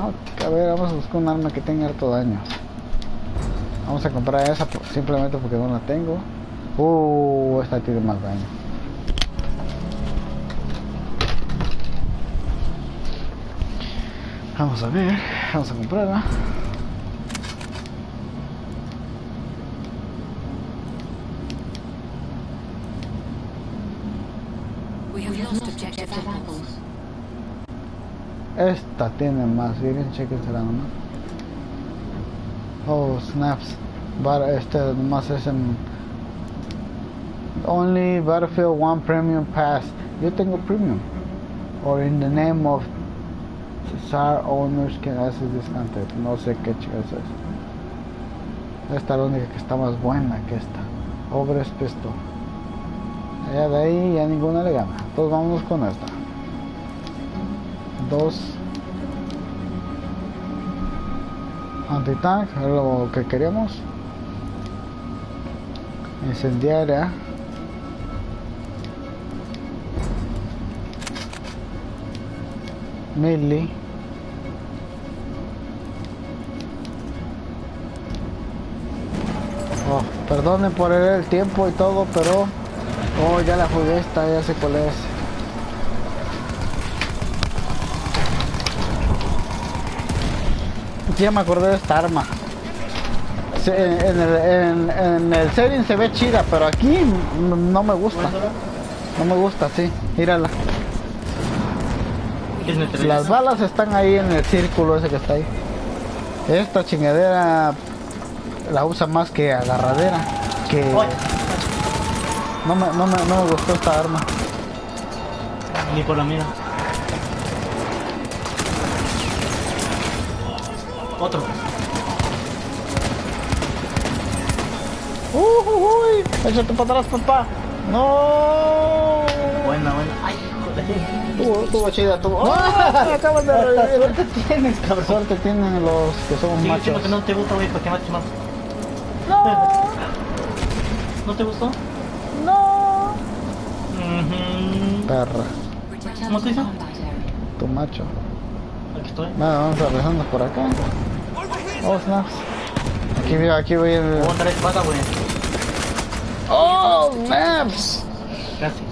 A ver, vamos a buscar un arma que tenga harto daño. Vamos a comprar esa simplemente porque no la tengo. Uh, esta tiene más daño. Vamos a ver, vamos a comprarla. We have lost objective. Esta tiene más, miren, chequensela nomás. Oh, snaps. Bar, este nomás es en. Only Battlefield 1 Premium Pass. Yo tengo Premium. Or in the name of Cesar Owners access this content. No sé qué chicas es. Esta es la única que está más buena que esta. Obres Pistol. Allá de ahí ya ninguna le gana. Entonces vámonos con esta. Dos. Antitank, es lo que queríamos. Incendiaria. Millie. Oh, perdonen por el tiempo y todo, pero oh, ya la jugué esta, ya sé cuál es. Ya me acordé de esta arma. En, el, en, en el setting se ve chida, pero aquí no me gusta. No me gusta, sí. Mírala. Las balas están ahí en el círculo ese que está ahí. Esta chingadera la usa más que agarradera. Que no me, no me, no me gustó esta arma. Ni por la mira. Otro. Uh, uh, uy, échate para atrás, papá. No. Buena, buena. Ay, joder. Tuvo, tuvo chida, tuvo. ¡Ah! Me acaban de revivir. Suerte tienes, cabrón. Suerte tienen los que son Sigue machos. que no te gusta, güey, ¿para qué mates más? No, ¿No te gustó? no. Mhm. Perra, Return ¿Cómo te hizo? tu macho. Aquí estoy. Nada, vamos a por acá. Oh, snaps. Aquí veo, aquí voy el. A traer espada, güey. Oh, snaps. Gracias.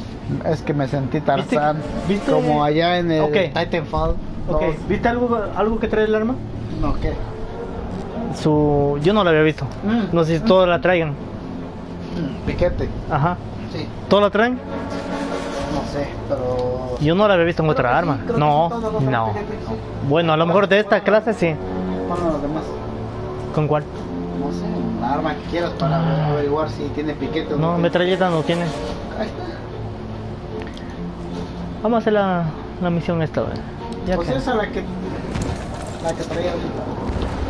Es que me sentí ¿Viste- Tarzán. viste- Como allá en el Ok. Titanfall. Ok, ¿viste algo, algo que trae el arma? No, ¿qué? Su... Yo no la había visto. Mm. No sé si todos la traigan. Piquete. Ajá. Sí, ¿Todos la traen? no sé, pero. Yo no la había visto en otra arma. No, no. Bueno, a lo mejor de esta clase sí. Bueno, los demás. ¿Con cuál? No sé, la arma que quieras para averiguar si tiene piquete o No, tiene. metralleta no tiene. Ahí está. Vamos a hacer la, la misión esta vez. Ya Pues que- esa es la que. La que traía ahorita.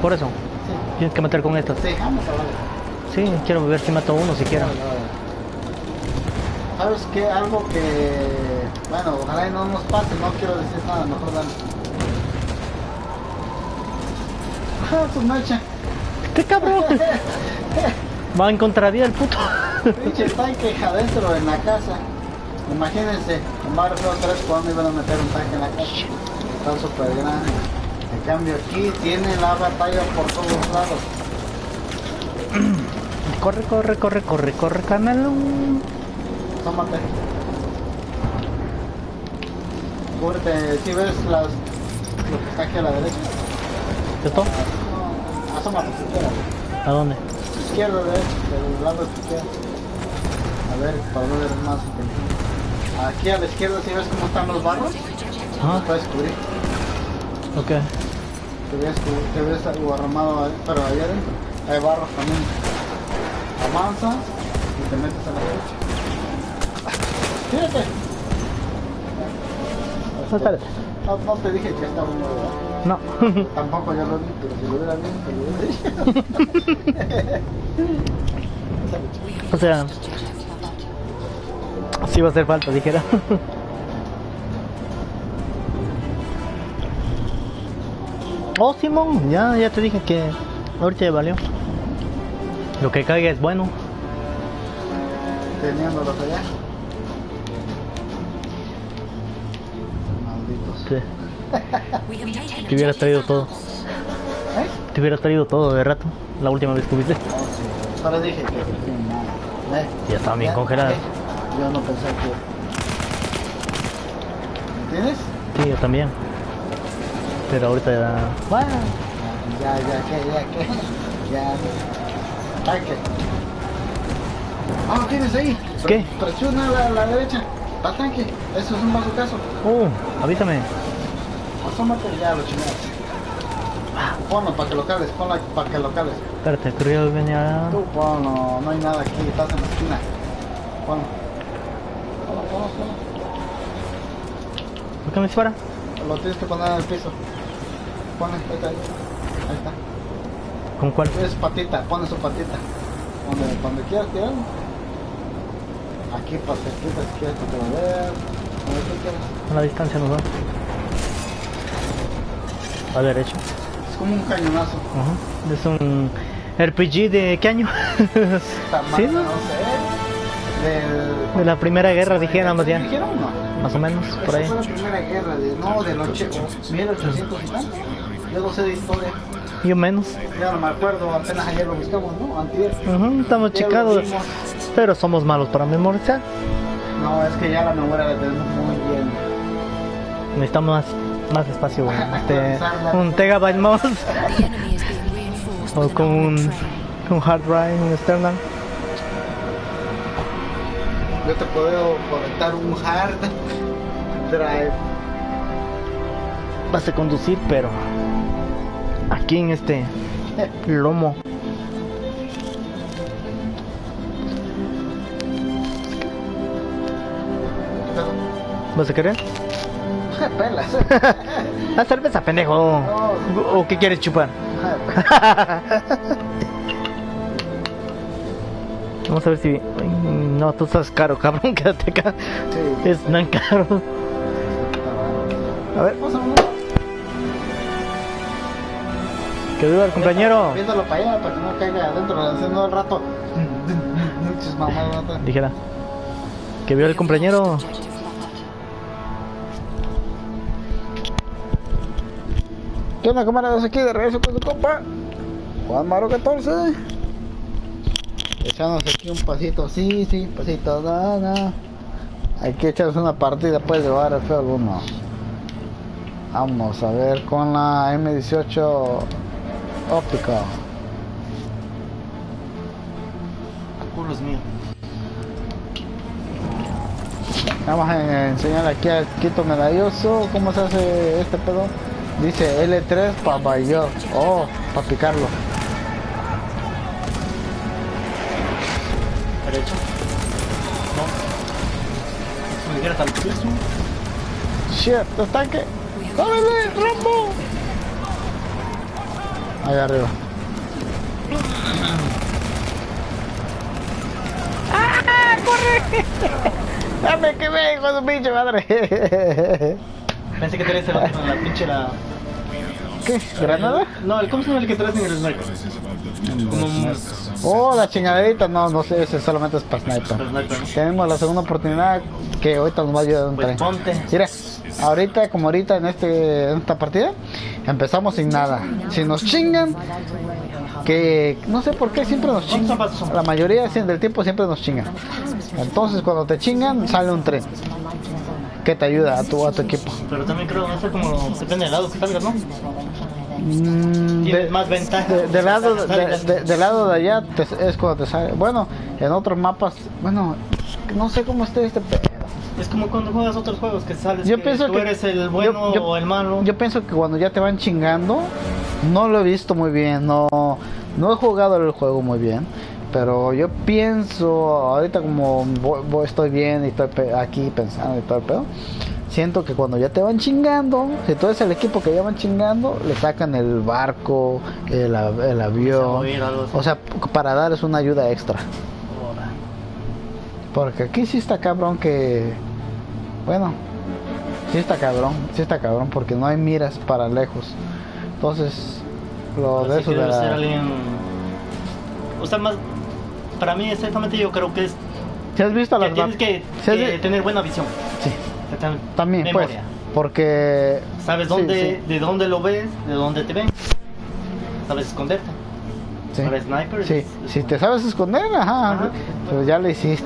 Por eso. Tienes que meter con esta. Sí, vamos a ver. Sí, quiero ver si mato a uno siquiera. ¿Sabes qué? Algo que. Bueno, ojalá y no nos pase, no quiero decir nada, mejor dale. ¡Qué cabrón! Va en contravía el puto. Pinche tanque adentro en la casa. Imagínense, en Battlefield 3 cuando iban a meter un tanque en la casa. Está súper grande. En cambio aquí tiene la batalla por todos lados. Corre, corre, corre, corre, corre, canal. Tómate. Cúbrete, si ves las lo que está aquí a la derecha. ¿A dónde? Izquierda, derecha, del lado izquierdo. A ver, para ver más inteligente. Aquí a la izquierda, si ves cómo están los barros, Ah, puedes cubrir. ok. Te ves, te ves algo armado ahí, pero ahí adentro hay barros también. Avanzas y te metes a la derecha. Fíjate. No. No, te dije que estaba muy. No. Tampoco yo lo vi, pero si lo hubiera visto, lo hubiera o sea, sí va a hacer falta, dijera. oh, Simón, ya, ya te dije que ahorita ya valió. Lo que caiga es bueno. Teniéndolos allá. Malditos. Sí. Te hubieras traído todo. ¿Eh? Te hubieras traído todo de rato. La última vez que viste. Sí. Solo dije que. ¿Eh? Ya estaban bien congeladas. ¿eh? Yo no pensé que. ¿Entiendes? Sí, yo también. Pero ahorita ya. Bueno. Ya, ya, que, ya, que. Ya. Tanque. Ah, tienes ahí. ¿Qué? Presiona a la, la derecha. Está tanque. Eso es un caso. Uh, avísame. Asómate ya lo chingados. Ponlo para que lo cales, ponlo para que lo cales. Espérate, venía. Tú ponlo, no hay nada aquí, estás en la esquina. Ponlo. Ponlo, ponlo, ponlo. ¿Por qué me dispara? Lo tienes que poner en el piso. Ponle, ahí está. Ahí está. ¿Con cuál? Es patita, pone su patita. Donde, donde quieras tirarlo. Aquí para cerquita si quieres que lo veas. Donde tú quieras. A la distancia nos va. A derecho. Es como un cañonazo. Ajá. Es un RPG de qué año? ¿Sí, no? sé. Del... De la primera guerra dijéramos ya. ¿Dijeron no? Más o menos, por ahí. fue la primera guerra, de, no, del ocho- 1800 y tanto. Yo no sé de historia. Yo menos. Ya no me acuerdo, apenas ayer lo buscamos, ¿no? Antier. Ujú, estamos Ya lo checados. Pero somos malos para memorizar. No, es que ya la memoria la tenemos muy bien. Necesitamos más, más espacio. Un más. Enemy is being reinforced O con un, un hard drive, un external. Yo te puedo conectar un hard drive. Vas a conducir, pero aquí en este lomo. ¿Vas a querer? Pelas. La cerveza, pendejo. ¿O qué quieres chupar? Vamos a ver si. Ay, No, tú estás caro, cabrón. Quédate acá. Sí. Es tan caro. A ver, que viva el compañero. Viéndolo para allá para que no caiga adentro, haciendo el rato. ¿no? Dijera. Que viva el compañero. ¿Qué onda, camaradas? Aquí de regreso con su compa. Juan Maro 14. Echamos aquí un pasito, sí, sí, pasito, no, no. Hay que echarnos una partida pues de Battlefield 1. Vamos a ver con la M18 óptica. El culo es mío. Vamos a enseñar aquí al Quito Medalloso cómo se hace este pedo. Dice L3 para bailar. Oh, para picarlo. Derecho. No. Si me dijeras al piso. Shit, los tanques. ¡Órale, Rambo! Ahí arriba. ¡Ah, corre! ¡Dame que vengo, su pinche madre! Pensé que traes el otro en la pinche la. ¿Qué? ¿Granada? No, el ¿cómo se llama el que traes en el sniper? Oh, la chingaderita. No, no sé, ese solamente es para sniper. Tenemos la segunda oportunidad que ahorita nos va a ayudar un Pues tren. ponte. Mira, ahorita como ahorita en este en esta partida empezamos sin nada. Si nos chingan, que no sé por qué siempre nos chingan. La mayoría del tiempo siempre nos chingan. Entonces cuando te chingan sale un tren. Que te ayuda a tu, a tu equipo. Pero también creo, no sé cómo, depende del lado que salgas, ¿no? Mm, Tienes más ventaja. de- del lado de, de- lado de allá te- es cuando te sale. Bueno, en otros mapas, bueno, no sé cómo esté este pedo. Es como cuando juegas otros juegos que sales Yo que pienso tú que eres el bueno yo- yo- o el malo. Yo pienso que cuando ya te van chingando, no lo he visto muy bien, no, no he jugado el juego muy bien, pero yo pienso, ahorita como voy- voy- estoy bien y estoy aquí pensando y todo el pedo, siento que cuando ya te van chingando, si tú eres el equipo que ya van chingando, le sacan el barco, el, av- el avión, o sea, para darles una ayuda extra. Porque aquí sí está cabrón que. Bueno, sí está cabrón, sí está cabrón, porque no hay miras para lejos. Entonces, lo de eso de ser la. alguien. O sea, más. Para mí, exactamente, yo creo que es. Si has visto Que las tienes que, has tener buena visión. Sí, también, pues. Porque. Sabes dónde, sí, de dónde lo ves, de dónde te ven. Sabes esconderte. sí. Para sniper. Sí, es- si te sabes esconder, ajá, Ajá. pues ya lo hiciste.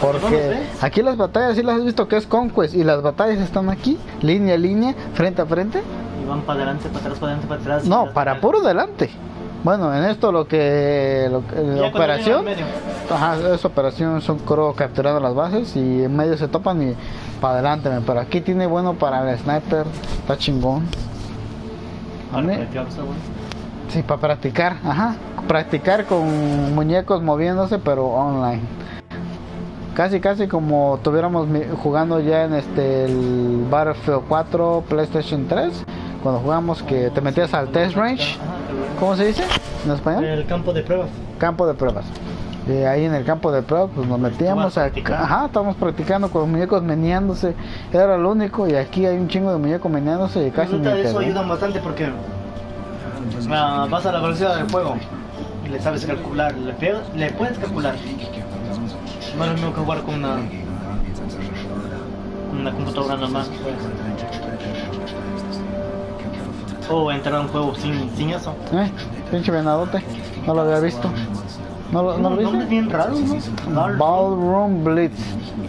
¿Dónde Porque aquí las batallas sí las has visto que es Conquest y las batallas están aquí, línea a línea, frente a frente. Y van para adelante, para atrás, para adelante, para atrás. No, para atrás. puro delante. Bueno, en esto lo que, lo la operación, ajá, esa operación son creo capturando las bases y en medio se topan y para adelante, pero aquí tiene bueno para el sniper, está chingón. A mí-. Sí, para practicar, ajá, practicar con muñecos moviéndose pero online. Casi casi como tuviéramos jugando ya en este el Battlefield 4 PlayStation 3 cuando jugamos que te metías al test range, ¿cómo se dice en español? bueno. El campo de pruebas. campo de pruebas. Y ahí en el campo de pruebas pues nos metíamos a ajá, estábamos practicando con los muñecos meneándose, era lo único y aquí hay un chingo de muñecos meneándose y casi ni eso ayuda bastante porque ah, vas a la velocidad del juego y le sabes calcular, le, le puedes calcular. No es lo mismo que jugar con una, con una computadora normal. pues. O entrar a un juego sin, sin eso. Eh, pinche venadote, no lo había visto. ¿No lo, no lo viste? bien raro, ¿no? Ballroom Blitz.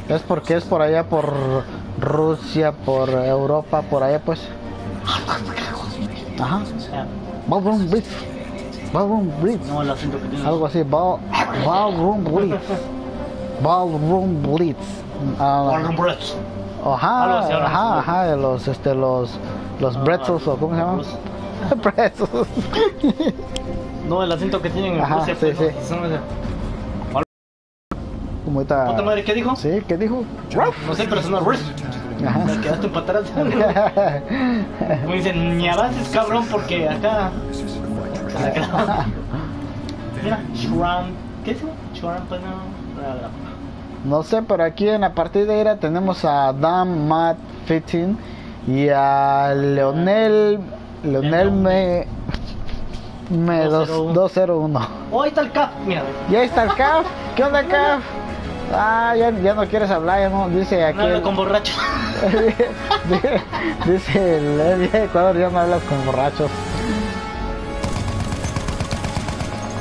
Es porque es por allá por Rusia, por Europa, por allá pues. Ajá. Ballroom Blitz. Ballroom Blitz. No, el acento que tiene. Algo así, ball, Ballroom Blitz. Ballroom Blitz. Ah, Ballroom Blitz. Ajá, ajá, ajá, de los, este, los, los Ah, pretzels o cómo se llaman. pretzels. No, el acento que tienen en Ajá, Rusia, sí, pues, sí. no, Como ahorita. ¿Puta madre qué dijo? Sí, ¿qué dijo? No sé, pero sonó Rush. Me quedaste para atrás. Me dicen, ni avances cabrón porque acá. Mira, Shram. ¿Qué es eso? Shram, pues no. No sé, pero aquí en la partida era tenemos a Dan Matt Fitting y a Leonel. Leonel me. Me dos- 201. 201. Oh, ahí está el cap. Mira, Y ahí está el CAF. ¿Qué onda, CAF? Ah, ya, ya no quieres hablar, ya no. Dice aquí. no el- con borracho. Dice el, el de Ecuador, ya no hablas con borrachos.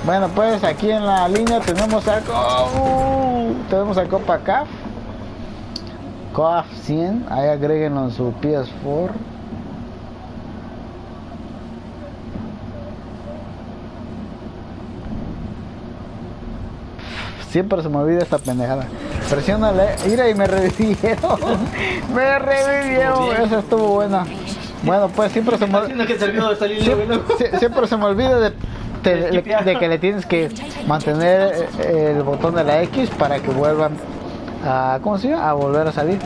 Bueno, pues aquí en la línea tenemos a uh, tenemos a Copa CAF. CAF 100, ahí agréguenlo en su PS4. Siempre se me olvida esta pendejada. Presiónale, mira y me revivieron. me revivieron, esa estuvo buena. Bueno, pues siempre se me salir siempre, se me olvida de, de- de- de que le tienes que mantener eh, el botón de la X para que vuelvan a ¿cómo se llama? a volver a salir.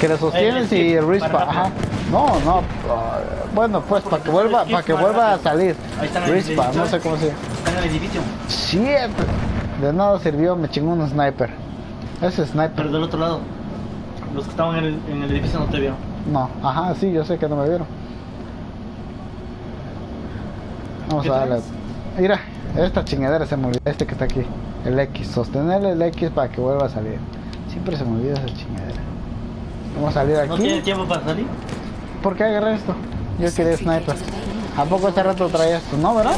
Que le sostienes y skip, respa, para rápido. ajá. No, no. ah, bueno, pues para que vuelva, para que vuelva a salir. El Respa, no sé cómo se llama. Está en el edificio. Siempre. De nada sirvió, me chingó un sniper. Ese sniper. Pero del otro lado. Los que estaban en el, en el edificio no te vieron. No, ajá, sí, yo sé que no me vieron. Vamos ¿Qué a darle. Mira, esta chingadera se me olvidó. Este que está aquí, el X. Sostenerle el X para que vuelva a salir. Siempre se me olvida esa chingadera. Vamos a salir ¿No tiene aquí. tiempo para salir? ¿Por qué agarré esto? Yo quería sniper. ¿A poco hace rato traía esto? No, ¿verdad?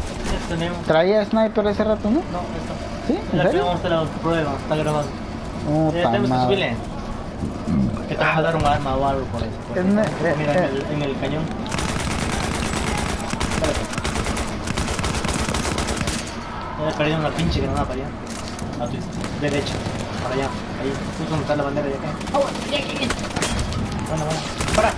Traía sniper ese rato, ¿no? No, esto. ¿Sí? ¿En serio? tenemos la prueba, está grabado. Ya tenemos que subirle. Que te va a dar un arma o algo por eso. En- eh, Mira, eh. en el, en el cañón. He perdido una pinche granada para allá. A tu derecha. Para allá. Ahí. Justo donde está la bandera de acá. Ah, bueno, ya, ya, ya. Bueno, bueno. Para.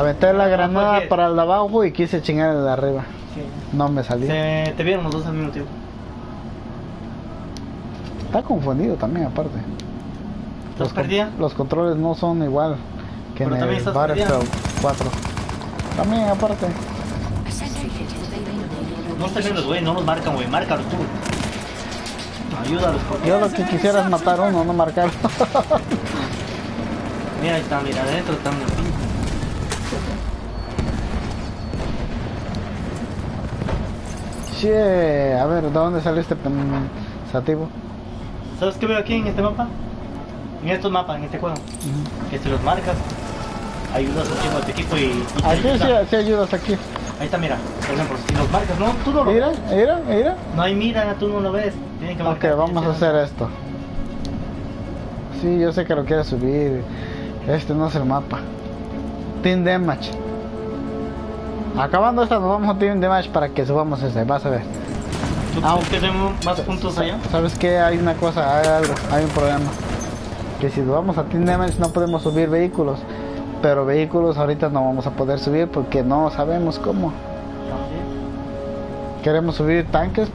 Aventé la granada porque- para el de abajo y quise chingar el de arriba. Sí. No me salió. Se, te vieron los dos al mismo tiempo. Está confundido también, aparte. ¿Estás Los, con- los controles no son igual que Pero en el Battlefield 4. También, aparte. No están los güey, no los marcan, güey. Márcalos tú. Ayúdalos, porque. Yo lo que quisiera es matar uno, no marcarlo. Mira, ahí está, mira, adentro están los pinches. Che, a ver, ¿de dónde salió este pensativo? ¿Sabes qué veo aquí en este mapa? En estos mapas, en este juego. Que si los marcas, ayudas un chingo a tu equipo y. y Aquí sí, sí ayudas aquí. Ahí está, mira. Por ejemplo, si los marcas, no, tú no lo Mira, ves. mira, mira. No hay mira, tú no lo ves. Tienen que Ok, marcar. vamos a hacer esto. Sí, yo sé que lo quieres subir. Este no es el mapa. Team Deathmatch. Acabando esta nos vamos a Team Deathmatch para que subamos ese, vas a ver. ¿Tú Ah, crees que tenemos más puntos allá? ¿Sabes qué? Hay una cosa, hay algo, hay un problema. Que si nos vamos a Team Deathmatch no podemos subir vehículos. Pero vehículos ahorita no vamos a poder subir porque no sabemos cómo. Queremos subir tanques,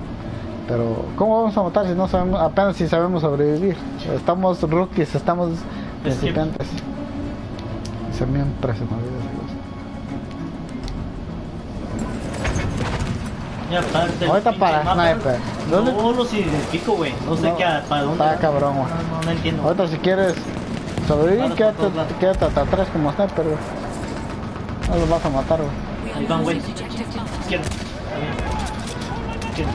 pero ¿cómo vamos a matar si no sabemos, apenas si sabemos sobrevivir? Estamos rookies, estamos principiantes. Se me aparte, Ahorita para sniper. ¿Dónde? No los identifico, güey. No sé No, qué, para dónde. está cabrón, güey. No, no, no entiendo. Ahorita si quieres sobrevivir, Claro, quédate, quédate hasta atrás como sniper, güey. No los vas a matar, güey. Ahí van, güey. Izquierda. Está. Izquierda.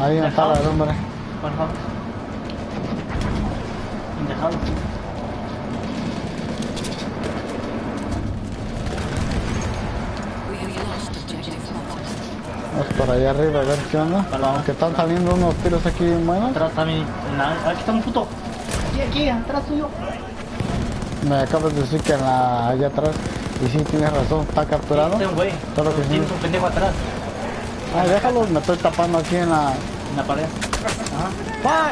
Ahí está la hombre. Por favor. Dejado. Por allá arriba a ver qué onda. Aunque están saliendo unos tiros aquí buenos. Atrás también. Aquí está un puto. Aquí, aquí, atrás tuyo. Me acabas de decir que en la, allá atrás. Y sí, tienes razón, está capturado. Un güey. Todo lo que sí. Tienes un pendejo atrás. Ah, déjalo, me estoy tapando aquí en la. En la pared. Ajá.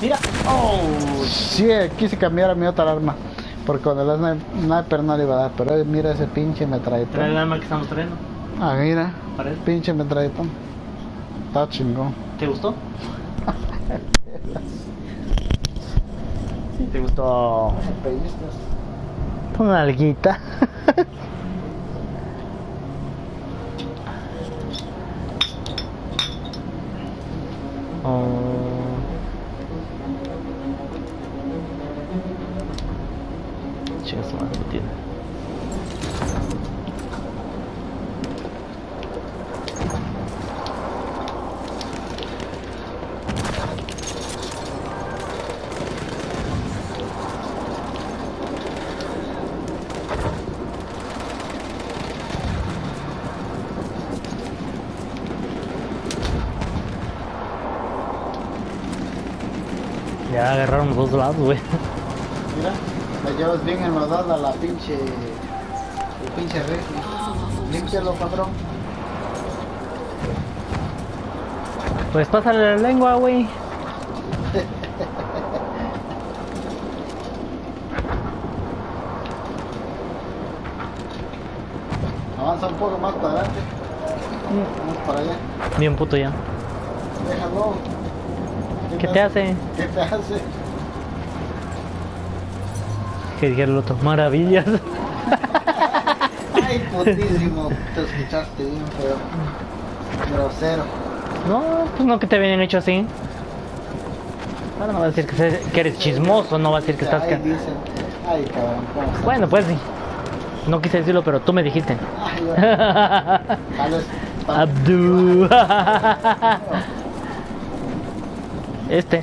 Mira. Oh. Sí, quise cambiar a mi otra arma. Porque con el sni- sniper no le iba a dar. Pero eh, mira ese pinche Trae el metralletón. arma que estamos trayendo. Ah, mira. Pared. Pinche metralletón. Está chingón. ¿Te gustó? Sí, te gustó. Una alguita. Oh. Chinga su madre, lo tiene. Ya agarraron los dos lados, güey. Mira, la llevas bien enlodada la pinche. El pinche rifle. Límpialo, cabrón. Pues pásale la lengua, güey. Avanza un poco más para adelante. Vamos para allá. Bien puto ya. Déjalo. ¿Qué te hace? ¿Qué te hace? Que dijera el otro. Maravillas. Ay, putísimo. Te escuchaste bien feo. Grosero. No, pues no que te vienen hecho así. Ahora no va a decir que, se- que eres chismoso, no va a decir que estás... Ca- dicen. Ay, cabrón. Bueno, pues sí. No quise decirlo, pero tú me dijiste. Ay, bueno. Abdu. Este.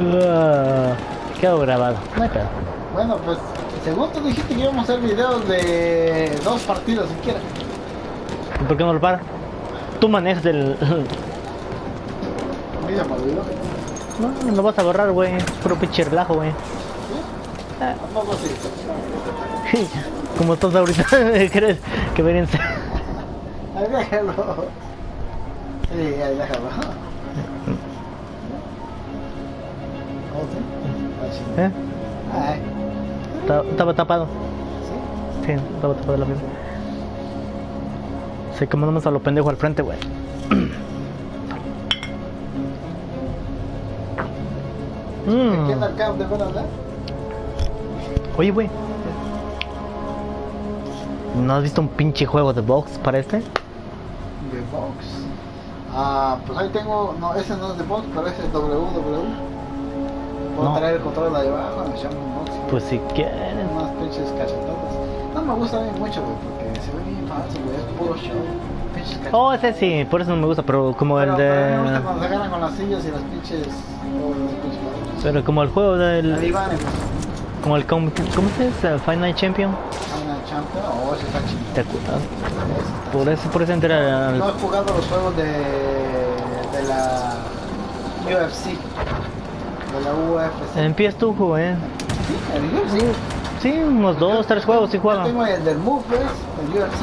Ah, Quedó grabado. No hay pedo. Bueno, pues, según tú dijiste que íbamos a hacer videos de dos partidos siquiera. ¿Y por qué no lo para? Tú manejas el... Mira, me olvidó. No, no vas a borrar, güey. Es puro pinche relajo, güey. Sí. Como todos ahorita, ¿crees que ser? Ahí déjalo. Sí, ahí déjalo. ¿Eh? Ay, Ta- Estaba tapado. sí. Sí, estaba tapado la misma. Sí, como nomás a lo pendejo al frente, güey. ¿Qué Mm. acá de verdad? Oye, güey. ¿No has visto un pinche juego de box para este? De box. Ah, pues ahí tengo. No, ese no es de box, pero ese es WW. Puedo No. traer el control de abajo, me llamo un box. Pues si quieres. Unas pinches cachetadas. No me gusta bien mucho, güey, porque se ve bien falso, güey. Es puro show. Pinches. Oh, ese sí, por eso no me gusta, pero como pero, el pero a mí me gusta de... cuando se agarran con las sillas y las pinches. oh, los pinches cuadros. Pero como el juego El del... Iván, pues. Como el... ¿Cómo cómo se dice? El Final Champion. Final Champion. Oh, ese está chido. ¿Te acuerdas? Por eso, por eso entré al... No he jugado los juegos de, de la UFC. De la UFC. En PS2 jugué. El UFC. Sí, unos dos, tres juegos sí Yo juegan. tengo el del Move, ¿ves? El UFC.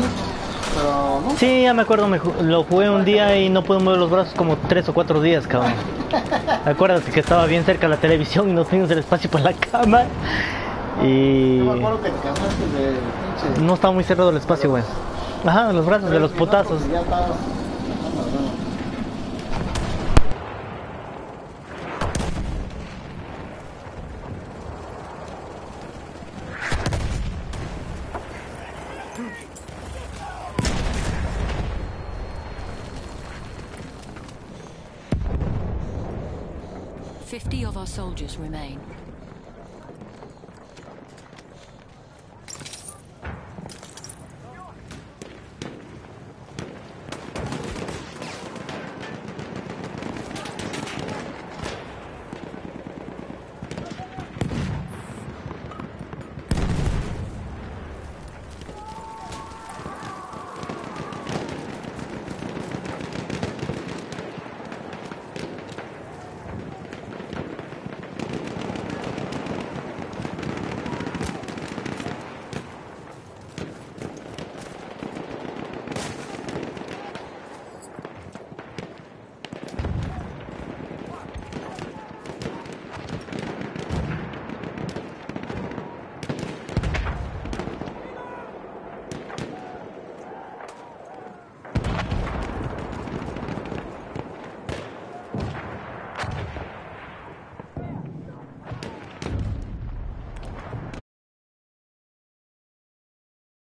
Pero no. Sí, ya me acuerdo, me lo jugué un día y no pude mover los brazos como tres o cuatro días, cabrón. Acuérdate que estaba bien cerca la televisión y no teníamos el espacio para la cama. Y No me acuerdo que te cansaste de pinche. no estaba muy cerrado el espacio, güey. Ajá, los brazos de los potazos. porque Ya estabas- soldiers remain.